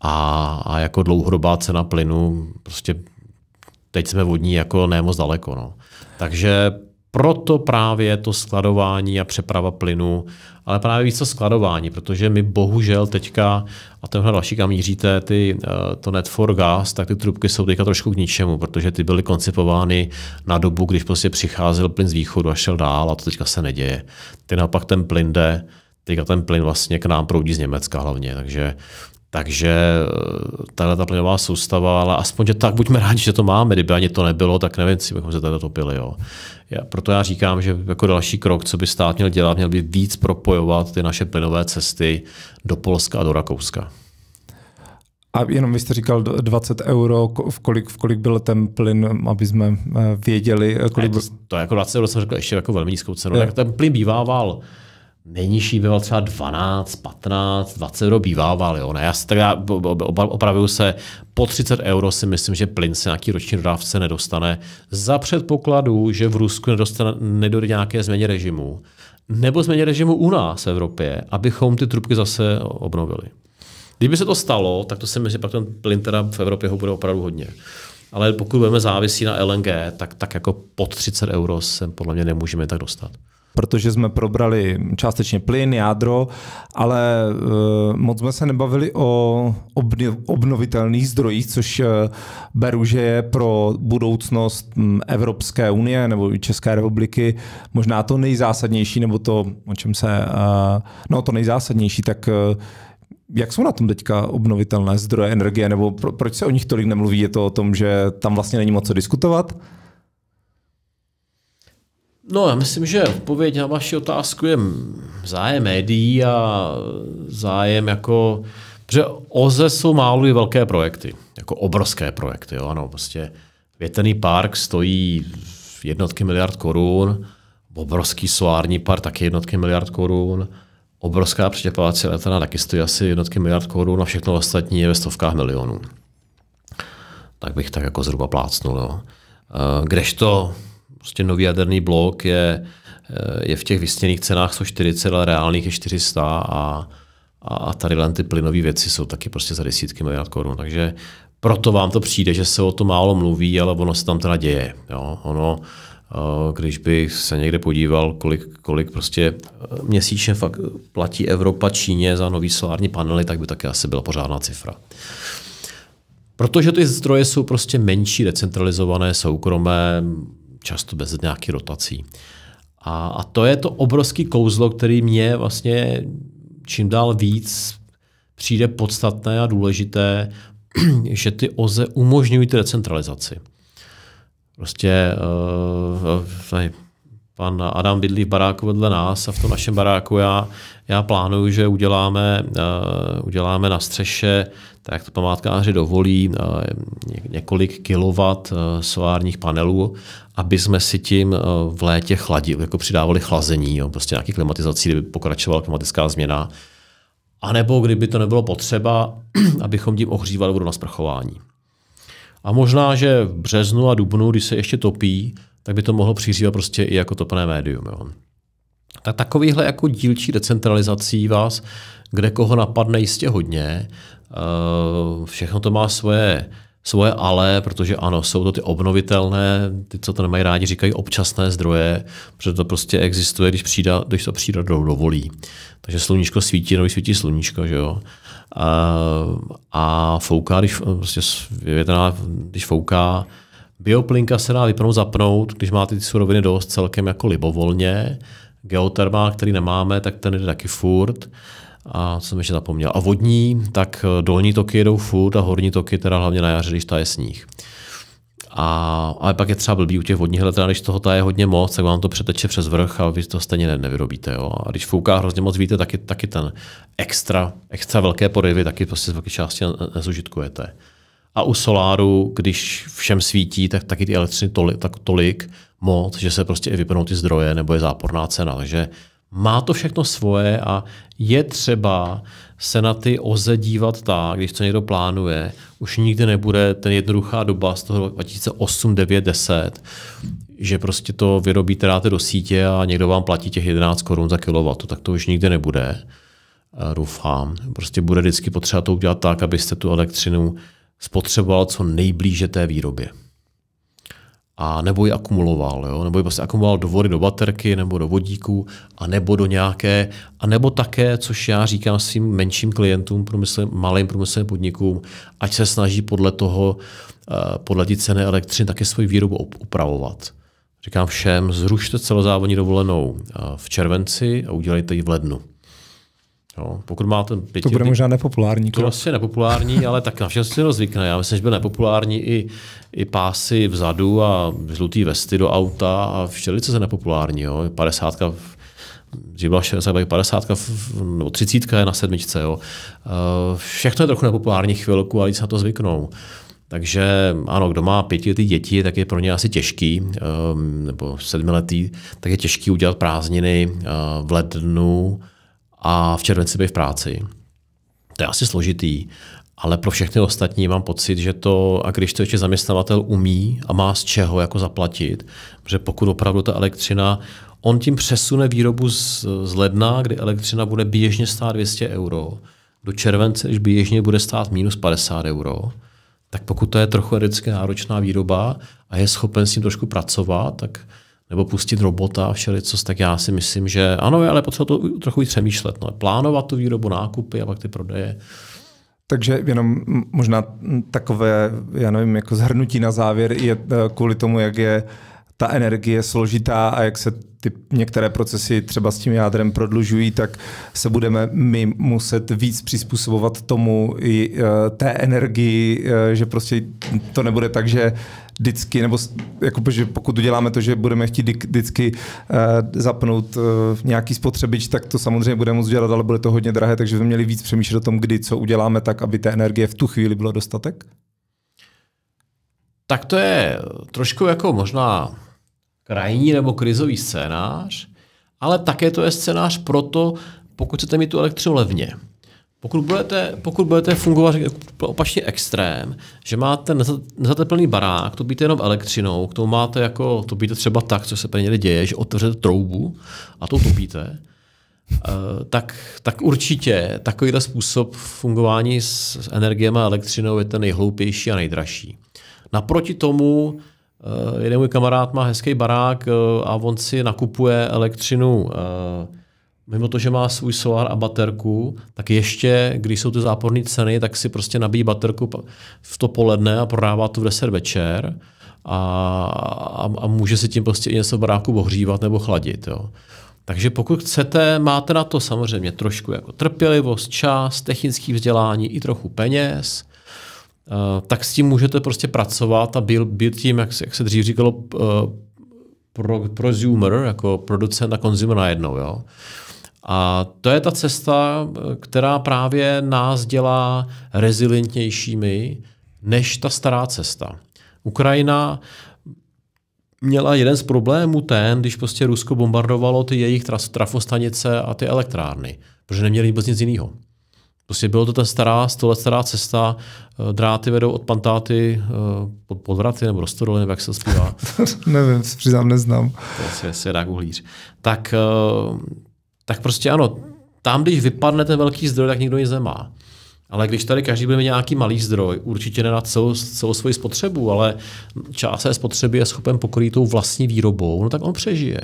A, a jako dlouhodobá cena plynu, prostě teď jsme vodní jako nemoc daleko. No. Takže proto právě to skladování a přeprava plynu, ale právě víc to skladování, protože my bohužel teďka, a tenhle další, kam míříte, ty, eh, to net for gas, tak ty trubky jsou teďka trošku k ničemu, protože ty byly koncipovány na dobu, když prostě přicházel plyn z východu a šel dál a to teďka se neděje. Ty naopak ten plyn jde, teďka ten plyn vlastně k nám proudí z Německa hlavně, takže takže eh, tahle ta plynová soustava, ale aspoň, že tak buďme rádi, že to máme. Kdyby ani to nebylo, tak nevím, si bychom se tady topili. Jo. Já, proto já říkám, že jako další krok, co by stát měl dělat, měl by víc propojovat ty naše plynové cesty do Polska a do Rakouska. A jenom vy jste říkal 20 euro, v kolik, v kolik byl ten plyn, aby jsme eh, věděli. Eh, kolik... to, to, jako 20 euro jsem řekl ještě jako velmi nízkou cenu. Tak ten plyn bývával nejnižší býval třeba 12, 15, 20 euro bývával. Jo. Ne, já si teda opravuju se, po 30 euro si myslím, že plyn se nějaký roční dodávce nedostane za předpokladu, že v Rusku nedostane, nedojde nějaké změně režimu nebo změně režimu u nás v Evropě, abychom ty trubky zase obnovili. Kdyby se to stalo, tak to si myslím, že pak ten plyn teda v Evropě ho bude opravdu hodně. Ale pokud budeme závisí na LNG, tak, tak jako pod 30 euro se podle mě nemůžeme tak dostat protože jsme probrali částečně plyn, jádro, ale uh, moc jsme se nebavili o obnovitelných zdrojích, což uh, beru, že je pro budoucnost Evropské unie nebo České republiky možná to nejzásadnější, nebo to, o čem se, uh, no to nejzásadnější, tak jak jsou na tom teďka obnovitelné zdroje energie, nebo pro, proč se o nich tolik nemluví? Je to o tom, že tam vlastně není moc co diskutovat? No, já myslím, že odpověď na vaši otázku je zájem médií a zájem jako, protože OZE jsou málo i velké projekty, jako obrovské projekty, jo, ano, prostě větrný park stojí jednotky miliard korun, obrovský solární park taky jednotky miliard korun, obrovská přečerpávací elektrárna taky stojí asi jednotky miliard korun a všechno ostatní je ve stovkách milionů. Tak bych tak jako zhruba plácnul. Jo. Eh, kdežto prostě nový jaderný blok je, eh, je v těch vysněných cenách 140, ale reálných je 400 a, a tady ty plynové věci jsou taky prostě za desítky miliard korun. Takže proto vám to přijde, že se o to málo mluví, ale ono se tam teda děje. Jo? Ono, eh, když bych se někde podíval, kolik, kolik prostě eh, měsíčně fakt platí Evropa Číně za nový solární panely, tak by taky asi byla pořádná cifra. Protože ty zdroje jsou prostě menší, decentralizované, soukromé, často bez nějakých rotací. A, a to je to obrovský kouzlo, který mě vlastně čím dál víc přijde podstatné a důležité, že ty OZE umožňují ty decentralizaci. Prostě uh, pan Adam bydlí v baráku vedle nás a v tom našem baráku já, já plánuju, že uděláme, uh, uděláme na střeše, tak to památkáři dovolí, uh, několik kilowatt uh, solárních panelů, aby jsme si tím uh, v létě chladili, jako přidávali chlazení, jo, prostě nějaký klimatizací, kdyby pokračovala klimatická změna. A nebo kdyby to nebylo potřeba, abychom tím ohřívali vodu na sprchování. A možná, že v březnu a dubnu, když se ještě topí, tak by to mohlo přihřívat prostě i jako topné médium. Jo. Tak takovýhle jako dílčí decentralizací vás, kde koho napadne jistě hodně, eh, všechno to má svoje svoje ale, protože ano, jsou to ty obnovitelné, ty, co to nemají rádi, říkají občasné zdroje, protože to prostě existuje, když, přijde, když to do dovolí. Takže sluníčko svítí, no svítí sluníčko, že jo. A, a fouká, když, prostě větrná, když fouká, bioplinka se dá vypnout, zapnout, když máte ty suroviny dost celkem jako libovolně. Geotermál, který nemáme, tak ten jde taky furt. A co jsem ještě zapomněl? A vodní, tak eh, dolní toky jedou furt a horní toky teda hlavně na jaře, když ta je sníh. A, ale pak je třeba blbý u těch vodních elektráren, když toho je hodně moc, tak vám to přeteče přes vrch a vy to stejně ne, nevyrobíte. Jo? A když fouká hrozně moc, víte, taky, taky ten extra, extra velké porivy taky prostě z velké části nezužitkujete. A u soláru, když všem svítí, tak taky ty elektřiny tolik, tak tolik moc, že se prostě i vypnou ty zdroje, nebo je záporná cena. Takže má to všechno svoje a je třeba se na ty OZE dívat tak, když to někdo plánuje, už nikdy nebude ten jednoduchá doba z toho 2008, 9, 10, že prostě to vyrobíte, dáte do sítě a někdo vám platí těch 11 korun za kilowattu, tak to už nikdy nebude. Eh, doufám. Prostě bude vždycky potřeba to udělat tak, abyste tu elektřinu spotřeboval co nejblíže té výrobě a nebo ji akumuloval, jo? nebo ji prostě akumuloval do vody, do baterky, nebo do vodíku, a nebo do nějaké, a nebo také, což já říkám svým menším klientům, průmysl, malým průmyslovým podnikům, ať se snaží podle toho, eh, podle té ceny elektřiny, také svoji výrobu upravovat. Říkám všem, zrušte celozávodní dovolenou eh, v červenci a udělejte ji v lednu. Jo, pokud máte pěti, to bude možná nepopulární. To asi nepopulární, ale tak na všechno si rozvykne. Já myslím, že byl nepopulární i, i pásy vzadu a žlutý vesty do auta a všelice se nepopulární. Jo. 50 že byla 60, 50, nebo 30 je na sedmičce. Jo. Eh, všechno je trochu nepopulární chvilku, ale se na to zvyknou. Takže ano, kdo má pětiletý děti, tak je pro ně asi těžký, eh, nebo sedmiletý, tak je těžký udělat prázdniny eh, v lednu, a v červenci být v práci. To je asi složitý, ale pro všechny ostatní mám pocit, že to, a když to ještě zaměstnavatel umí a má z čeho jako zaplatit, že pokud opravdu ta elektřina, on tím přesune výrobu z, z ledna, kdy elektřina bude běžně stát 200 euro, do července, když běžně bude stát minus 50 euro, tak pokud to je trochu energeticky náročná výroba a je schopen s tím trošku pracovat, tak nebo pustit robota a všelicos, tak já si myslím, že ano, ale potřeba to trochu víc přemýšlet. No. Plánovat tu výrobu, nákupy a pak ty prodeje. Takže jenom možná takové, já nevím, jako zhrnutí na závěr je eh, kvůli tomu, jak je ta energie složitá a jak se ty některé procesy třeba s tím jádrem prodlužují, tak se budeme my muset víc přizpůsobovat tomu i eh, té energii, eh, že prostě to nebude tak, že vždycky, nebo jako, že pokud uděláme to, že budeme chtít vždycky uh, zapnout uh, nějaký spotřebič, tak to samozřejmě budeme moct dělat, ale bude to hodně drahé, takže bychom měli víc přemýšlet o tom, kdy co uděláme tak, aby té energie v tu chvíli bylo dostatek? Tak to je trošku jako možná krajní nebo krizový scénář, ale také to je scénář pro to, pokud chcete mít tu elektřinu levně. Pokud budete, pokud budete fungovat opačně extrém, že máte nezateplený barák, to býte jenom elektřinou, k tomu máte jako, to býte třeba tak, co se někde děje, že otevřete troubu a to topíte, eh, tak, tak určitě takovýhle způsob fungování s, s energiemi a elektřinou je ten nejhloupější a nejdražší. Naproti tomu eh, jeden můj kamarád má hezký barák eh, a on si nakupuje elektřinu mimo to, že má svůj solár a baterku, tak ještě, když jsou ty záporné ceny, tak si prostě nabíjí baterku v to poledne a prodává to v 10 večer a, a, a může si tím prostě i něco v baráku ohřívat nebo chladit. Jo. Takže pokud chcete, máte na to samozřejmě trošku jako trpělivost, čas, technický vzdělání i trochu peněz, eh, tak s tím můžete prostě pracovat a být, tím, jak se, jak se dřív říkalo, eh, pro, prosumer, jako producent a consumer najednou. Jo. A to je ta cesta, která právě nás dělá rezilientnějšími než ta stará cesta. Ukrajina měla jeden z problémů ten, když prostě Rusko bombardovalo ty jejich trafostanice a ty elektrárny, protože neměli vůbec nic jiného. Prostě bylo to ta stará, sto let stará cesta, eh, dráty vedou od pantáty eh, pod podvraty nebo do nebo jak se zpívá. Nevím, přiznám, neznám. To je svědák uhlíř. Tak, eh, tak prostě ano, tam, když vypadne ten velký zdroj, tak nikdo nic nemá. Ale když tady každý bude mít nějaký malý zdroj, určitě ne na celou, celou svoji spotřebu, ale část spotřeby je schopen pokrýt tou vlastní výrobou, no tak on přežije.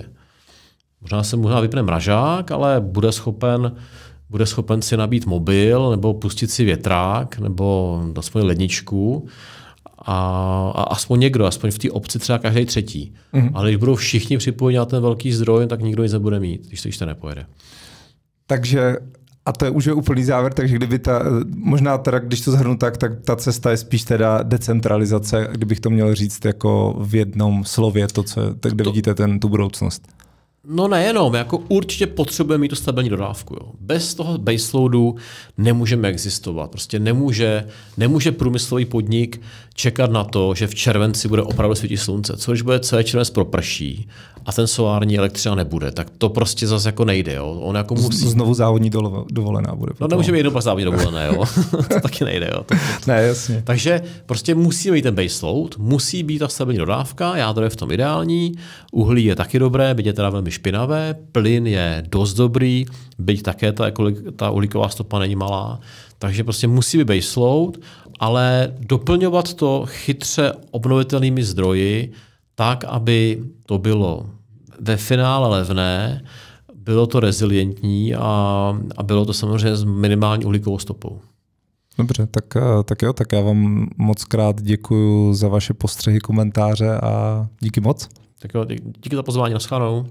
Možná se možná vypne mražák, ale bude schopen bude schopen si nabít mobil nebo pustit si větrák nebo aspoň ledničku a, a aspoň někdo, aspoň v té obci třeba každý třetí. Mm-hmm. Ale když budou všichni připojeni na ten velký zdroj, tak nikdo nic nebude mít, když to, když to nepojede. Takže a to je už je úplný závěr, takže kdyby ta, možná teda, když to zhrnu tak, tak ta cesta je spíš teda decentralizace, kdybych to měl říct jako v jednom slově, to, co, tak kde to, vidíte ten, tu budoucnost. No nejenom, jako určitě potřebujeme mít tu stabilní dodávku. Jo. Bez toho baseloadu nemůžeme existovat. Prostě nemůže, nemůže průmyslový podnik čekat na to, že v červenci bude opravdu svítit slunce. Co když bude celý červenec proprší a ten solární elektřina nebude, tak to prostě zase jako nejde. Jo. On jako musí... Znovu závodní dovolená bude. No nemůže být jednou závodní dovolené, jo. to taky nejde. Jo. To, ne, jasně. Takže prostě musí být ten baseload, musí být ta stabilní dodávka, jádro je v tom ideální, uhlí je taky dobré, byť je teda velmi špinavé, plyn je dost dobrý, byť také ta, ta uhlíková stopa není malá, takže prostě musí být baseload, ale doplňovat to chytře obnovitelnými zdroji, tak, aby to bylo ve finále levné, bylo to rezilientní a, a bylo to samozřejmě s minimální uhlíkovou stopou. Dobře, tak, eh, tak jo, tak já vám moc krát děkuji za vaše postřehy, komentáře a díky moc. Tak jo, díky za pozvání, naschledanou.